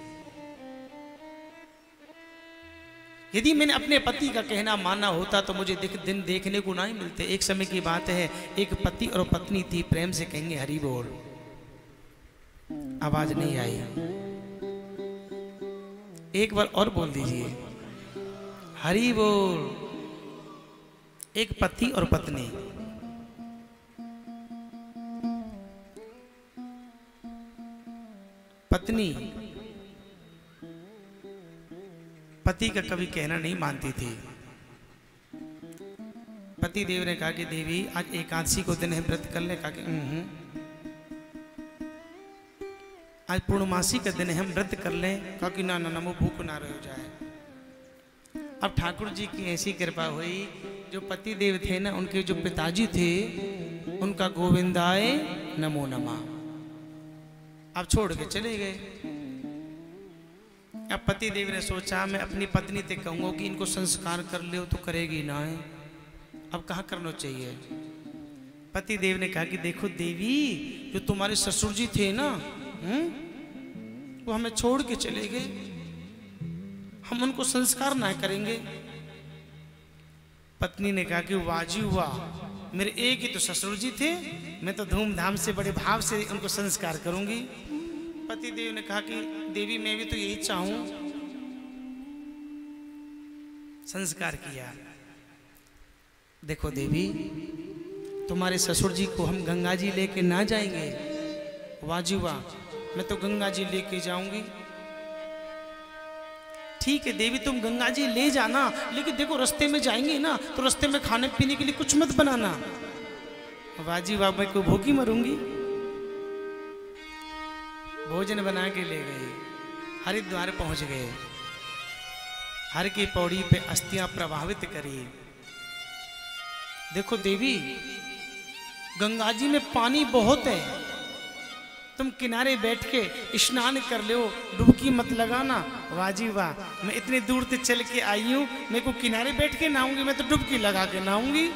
यदि मैंने अपने पति का कहना माना होता तो मुझे दिख, दिन देखने को नहीं मिलते। एक समय की बात है एक पति और पत्नी थी प्रेम से कहेंगे हरी बोल। आवाज़ नहीं आई। एक बार और बोल दीजिए। हरी बोल। एक पति और पत्नी। पत्नी। पति का कभी कहना नहीं मानती थी। पति देव ने कहा कि देवी आज एकादशी को दिन है व्रत कर ले कहा कि "हम्म, आज पूर्णमासी का दिन है हम व्रत कर लें। कहा कि ना ना ना वो भूख ना रह जाए। अब ठाकुर जी की ऐसी कृपा हुई जो पति देव थे ना उनके जो पिताजी थे उनका गोविंदाय नमो नमा। अब छोड़ के चले गए। अब पति देव ने सोचा मैं अपनी पत्नी से कहूँगा कि इनको संस्कार कर ले तो करेगी ना है। अब कहाँ करना चाहिए? पति देव ने कहा कि देखो देवी जो तुम्हारे ससुर जी थे ना हम्म, वो हमें छोड़ के चले गए। हम उनको संस्कार ना करेंगे। पत्नी ने कहा कि वाजी हुआ मेरे एक ही तो ससुर जी थे मैं तो धूमधाम से बड़े भाव से उनको संस्कार करूँगी। पति देव ने कहा कि, देवी, मैं भी तो यही चाहूँ। संस्कार किया। देखो देवी, तुम्हारे ससुर जी को हम गंगा जी लेके ना जाएँगे? वाजीवा मैं तो गंगा जी लेके जाऊँगी। ठीक है देवी, तुम गंगा जी ले जाना, लेकिन देखो रास्ते में जाएँगे ना तो रास्ते में खाने पीने के लिए कुछ मत बनाना। वाजी वाह, मैं को भूखी मरूँगी? भोजन बना के ले गए। हरिद्वार पहुँच गए। हर की पौड़ी पे अस्थियाँ प्रभावित करी। देखो देवी, गंगा जी में पानी बहुत है। तुम किनारे बैठ के स्नान कर लो, डुबकी मत लगाना। वाजी वाह, मैं इतनी दूर से चल के आई हूँ, मेरे को किनारे बैठ के नहाऊँगी, मैं तो डुबकी लगा के नहाऊँगी।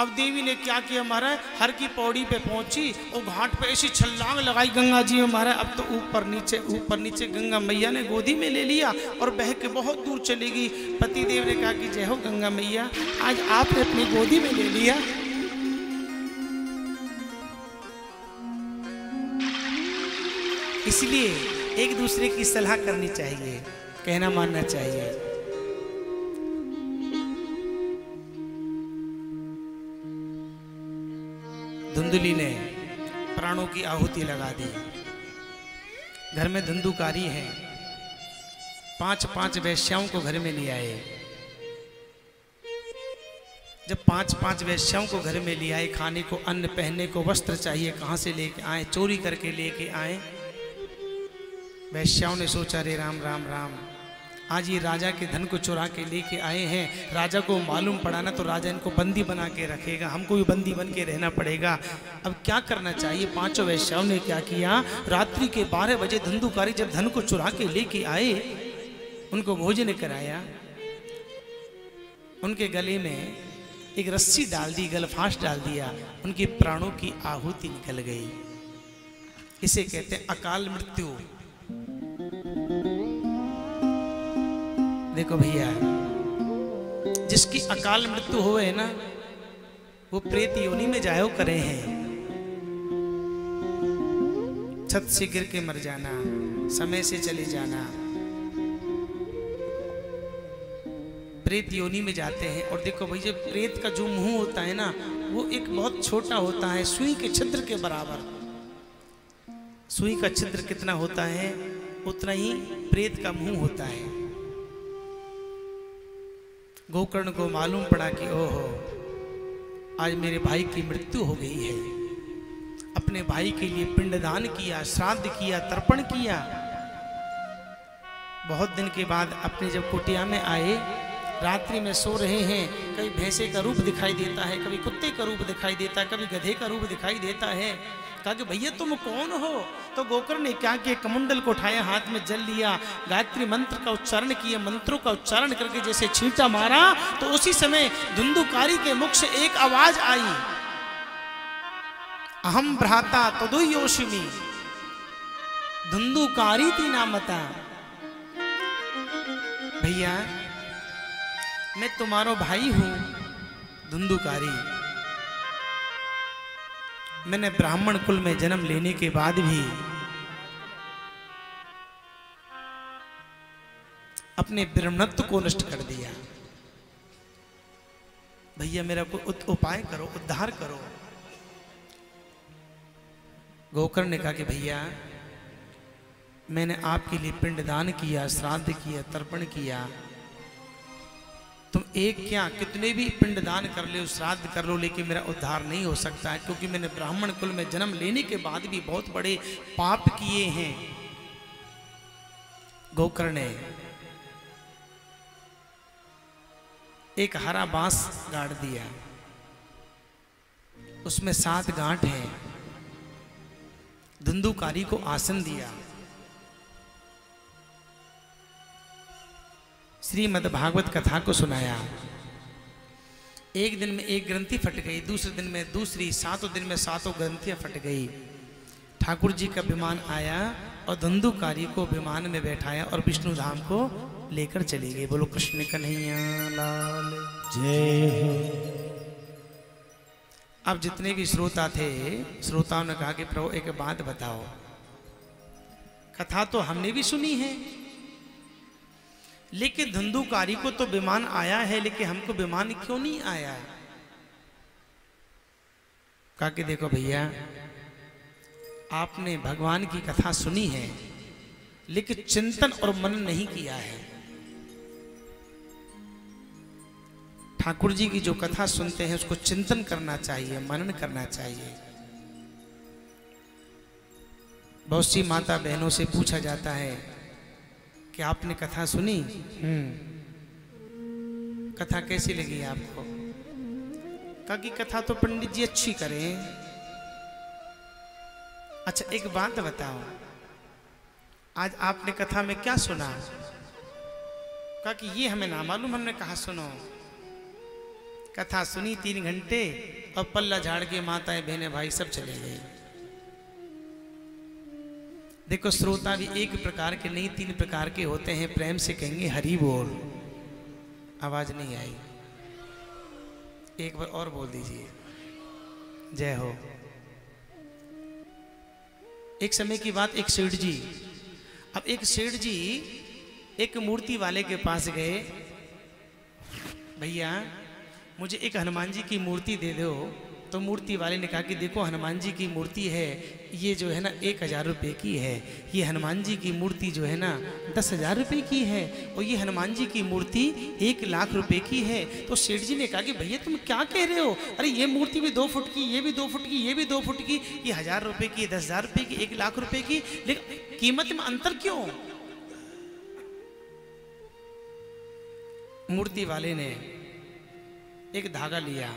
अब देवी ने क्या किया महाराज? हर की पौड़ी पे पहुँची, और घाट पे ऐसी छलांग लगाई गंगा जी में महाराज। अब तो ऊपर नीचे ऊपर नीचे गंगा मैया ने गोदी में ले लिया, और बह के बहुत दूर चली गई। पति देव ने कहा कि जय हो गंगा मैया, आज आपने अपनी गोदी में ले लिया। इसलिए एक दूसरे की सलाह करनी चाहिए, कहना मानना चाहिए। धुंधली ने प्राणों की आहुति लगा दी। घर में धुंधुकारी है। पाँच पाँच वैश्याओं को घर में ले आए। जब पाँच पाँच वैश्याओं को घर में ले आए, खाने को, अन्न पहनने को, वस्त्र चाहिए, कहाँ से लेके आए, चोरी करके लेके आए, वैश्याओं ने सोचा रे राम राम राम। आज ये राजा के धन को चुरा के लेके आए हैं। राजा को मालूम पड़ा ना तो राजा इनको बंदी बना के रखेगा। हमको भी बंदी बन के रहना पड़ेगा। अब क्या करना चाहिए? पाँचों वैश्याओं ने क्या किया? रात्रि के बारह बजे धंधुकारी जब धन को चुरा के लेके आए, उनको भोजन कराया। उनके गले में एक रस्सी डाल दी, गलफांस डाल दिया। उनके प्राणों की आहुति निकल गई। इसे कहते हैं अकाल मृत्यु। देखो भैया जिसकी अकाल मृत्यु हुए ना, वो प्रेत योनि में जायो करे हैं। छत से गिर के मर जाना, समय से चले जाना। प्रेत योनि में जाते हैं और देखो भैया प्रेत का जो मुँह होता है ना, वो एक बहुत छोटा होता है, सुई के छिद्र के बराबर। सुई का छिद्र कितना होता है, उतना ही प्रेत का मुँह होता है। गोकर्ण को मालूम पड़ा कि ओहो, आज मेरे भाई की मृत्यु हो गई है। अपने भाई के लिए पिंडदान किया, श्राद्ध किया, तर्पण किया। बहुत दिन के बाद अपने जब कुटिया में आए रात्रि में सो रहे हैं। कभी भैंसे का रूप दिखाई देता है, कभी कुत्ते का रूप दिखाई देता है, कभी गधे का रूप दिखाई देता है। कहा कि भैया तुम कौन हो? तो गोकर ने क्या किया कमंडल को उठाया, हाथ में जल लिया, गायत्री मंत्र का उच्चारण किया, मंत्रों का उच्चारण करके जैसे छींटा मारा तो उसी समय धुंधुकारी के मुख से एक आवाज़ आई। अहम भ्राता तदुयोशिमी धुंधुकारी थी नामता। भैया मैं तुम्हारो भाई हूँ, धुंधुकारी। मैंने ब्राह्मण कुल में जन्म लेने के बाद भी अपने ब्रह्मत्व को नष्ट कर दिया। भैया, मेरा कोई उपाय करो, उद्धार करो। गोकर ने कहा कि भैया, मैंने आपके लिए पिंडदान किया, श्राद्ध किया, तर्पण किया। तुम एक क्या कितने भी पिंडदान कर लो, श्राद्ध कर लो, लेकिन मेरा उद्धार नहीं हो सकता है, क्योंकि मैंने ब्राह्मण कुल में जन्म लेने के बाद भी बहुत बड़े पाप किए हैं। गोकर ने एक हरा बाँस गाड़ दिया। उसमें सात गांठ हैं। धुंधुकारी को आसन दिया। श्रीमद् भागवत कथा को सुनाया। एक दिन में एक ग्रंथि फट गई, दूसरे दिन में दूसरी, सातों दिन में सातों ग्रंथियाँ फट गई। ठाकुर जी का विमान आया और धंधुकारी को विमान में बैठाया और विष्णु धाम को लेकर चली गई बोलो, कृष्ण कन्हैया लाल, जय अब जितने भी श्रोता थे, श्रोताओं ने कहा कि प्रभु, एक बात बताओ। कथा तो हमने भी सुनी है। लेकिन धंधुकारी को तो विमान आया है लेकिन हमको विमान क्यों नहीं आया? कहा कि देखो भैया, आपने भगवान की कथा सुनी है, लेकिन चिंतन और मनन नहीं किया है। ठाकुर जी की जो कथा सुनते हैं, उसको चिंतन करना चाहिए, मनन करना चाहिए। बहुत सी माता बहनों से पूछा जाता है कि आपने कथा सुनी? हम्म। कथा कैसी लगी आपको? कहा कि कथा तो पंडित जी अच्छी करें। अच्छा एक बात बताओ। आज आपने कथा में क्या सुना? कहा कि ये हमें ना मालूम हमने कहा सुनो। कथा सुनी तीन घंटे और पल्ला झाड़ के माताएँ बहने भाई सब चले गए देखो, श्रोता भी एक प्रकार के नहीं, तीन प्रकार के होते हैं। प्रेम से कहेंगे, हरी बोल। आवाज़ नहीं आई। एक बार और बोल दीजिए। जय हो। एक समय की बात, एक सेठ जी। अब एक सेठ जी एक मूर्ति वाले के पास गए। भैया, मुझे एक हनुमान जी की मूर्ति दे दो। तो मूर्ति वाले ने कहा कि देखो, हनुमान जी की मूर्ति है, ये जो है ना, एक हज़ार रुपये की है। ये हनुमान जी की मूर्ति जो है ना, दस हज़ार रुपये की है और ये हनुमान जी की मूर्ति एक लाख रुपए की है। तो सेठ जी ने कहा कि भैया, तुम क्या कह रहे हो? अरे, ये मूर्ति भी दो फुट की, ये भी दो फुट की, ये भी दो फुट की, ये हज़ार रुपए की, दस हज़ार रुपये की, एक लाख रुपए की, लेकिन कीमत में अंतर क्यों? मूर्ति वाले ने एक धागा लिया।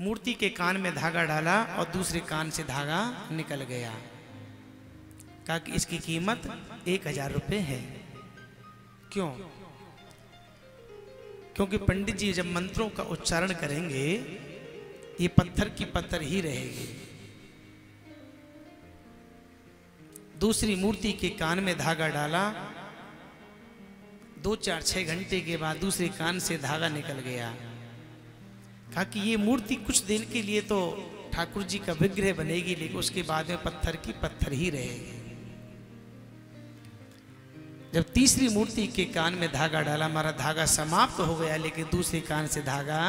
मूर्ति के कान में धागा डाला और दूसरे कान से धागा निकल गया। कहा कि इसकी कीमत एक हज़ार रुपये है। क्यों? क्योंकि पंडित जी जब मंत्रों का उच्चारण करेंगे, ये पत्थर की पत्थर ही रहेगी। दूसरी मूर्ति के कान में धागा डाला। दो चार छह घंटे के बाद दूसरे कान से धागा निकल गया। कहा कि ये मूर्ति कुछ दिन के लिए तो ठाकुर जी का विग्रह बनेगी, लेकिन उसके बाद में पत्थर की पत्थर ही रहेगी। जब तीसरी मूर्ति के कान में धागा डाला, हमारा धागा समाप्त हो गया, लेकिन दूसरे कान से धागा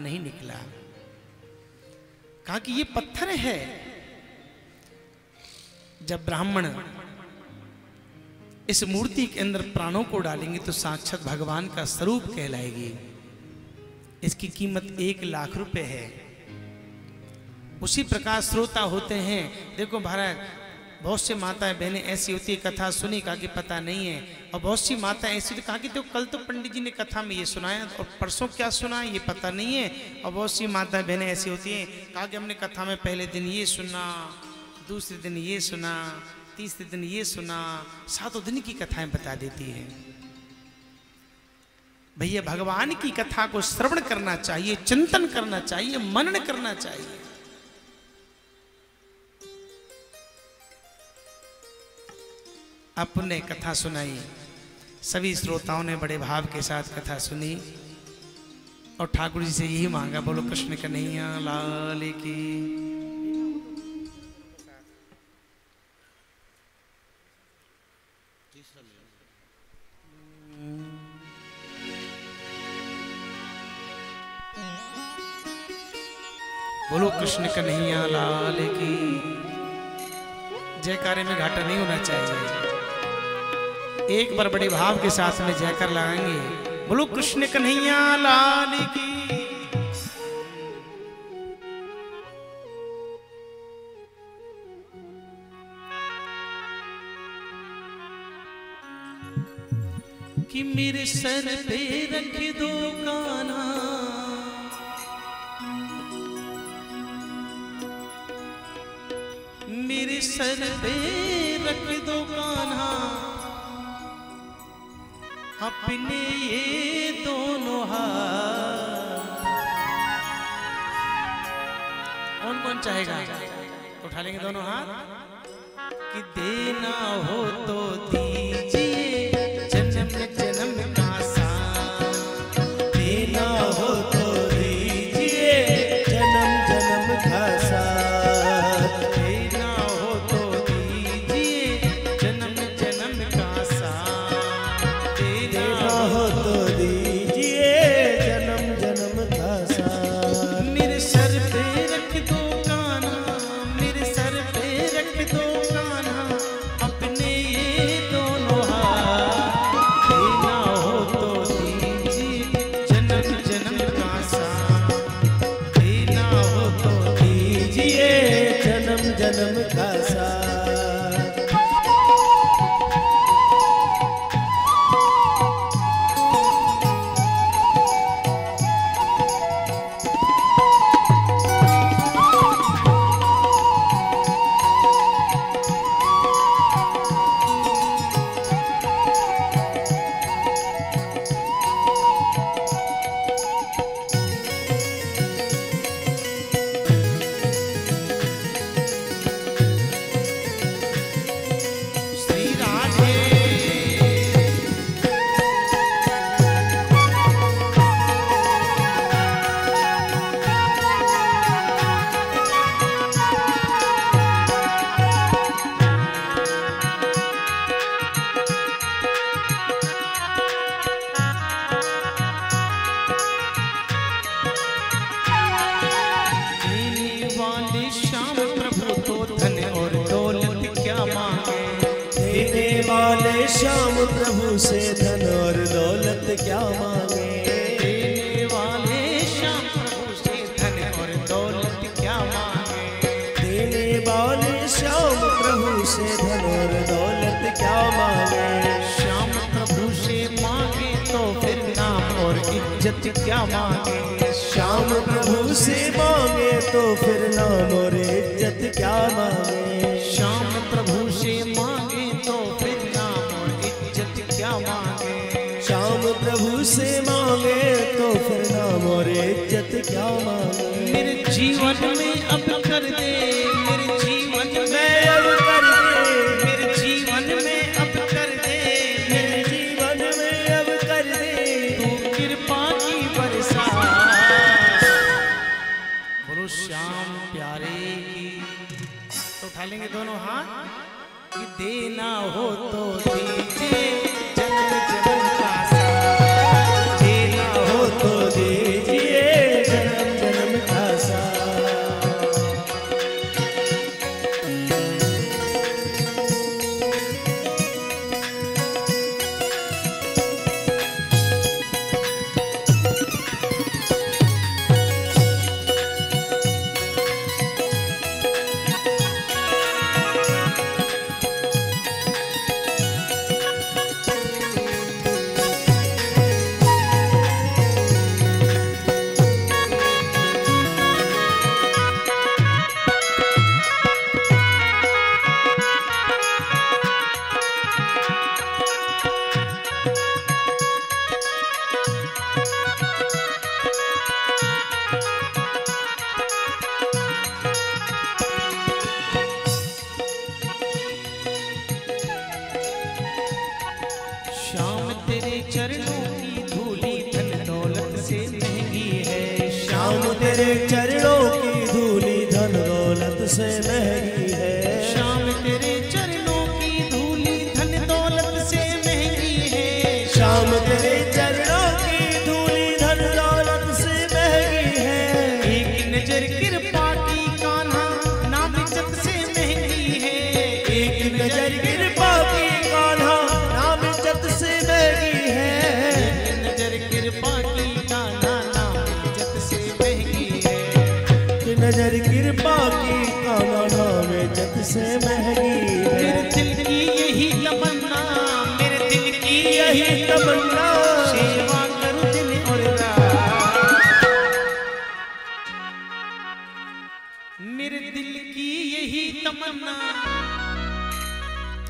नहीं निकला। कहा कि ये पत्थर है। जब ब्राह्मण इस मूर्ति के अंदर प्राणों को डालेंगे तो साक्षात भगवान का स्वरूप कहलाएगी। इसकी कीमत एक लाख रुपए है। उसी प्रकार श्रोता होते हैं। देखो महाराज, बहुत सी माताएँ बहनें ऐसी होती है, कथा सुनी कहा कि पता नहीं है। और बहुत सी माताएँ ऐसी होती कहा कि देखो कल तो पंडित जी ने कथा में ये सुनाया और परसों क्या सुना ये पता नहीं है। और बहुत सी माताएँ बहनें ऐसी होती हैं कहा कि हमने कथा में पहले दिन ये सुना, दूसरे दिन ये सुना, तीसरे दिन ये सुना, सातों दिन की कथाएँ बता देती हैं। भैया, भगवान की कथा को श्रवण करना चाहिए, चिंतन करना चाहिए, मनन करना चाहिए। अपने कथा सुनाई। सभी श्रोताओं ने बड़े भाव के साथ कथा सुनी और ठाकुर जी से यही मांगा, बोलो, कृष्ण कन्हैया, लाल की बोलो, कृष्ण कन्हैया लाल की जयकारे में घाटा नहीं होना चाहिए। एक बार बड़े भाव के साथ में जयकर लगाएँगे बोलो, कृष्ण कन्हैया लाल की कि मेरे सर पे रख दो काना मेरे सर पे रख दो कान्हा। अपने ये दोनों हाथ। कौन कौन चाहेगा? उठा लेंगे दोनों हाथ। कि देना हो तो दीजिए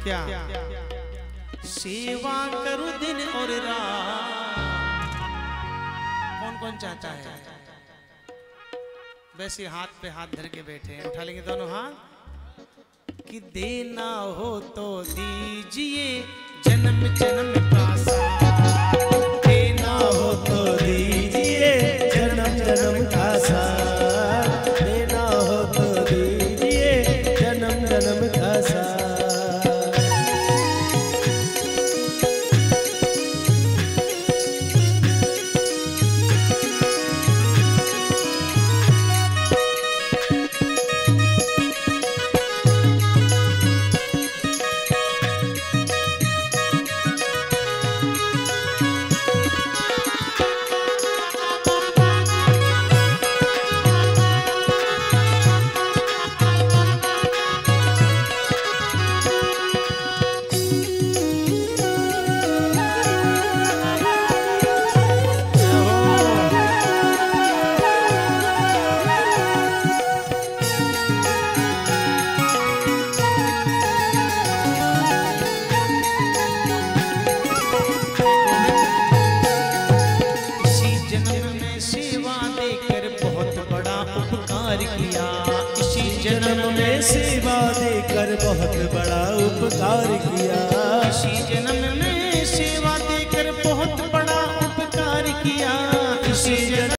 क्या? सेवा करो दिन और रात। कौन कौन चाहता है? वैसे हाथ पे हाथ धर के बैठे हैं। उठा लेंगे दोनों हाथ। कि देना हो तो दीजिए जन्म जन्म का देना हो तो दीजिए जन्म जन्म का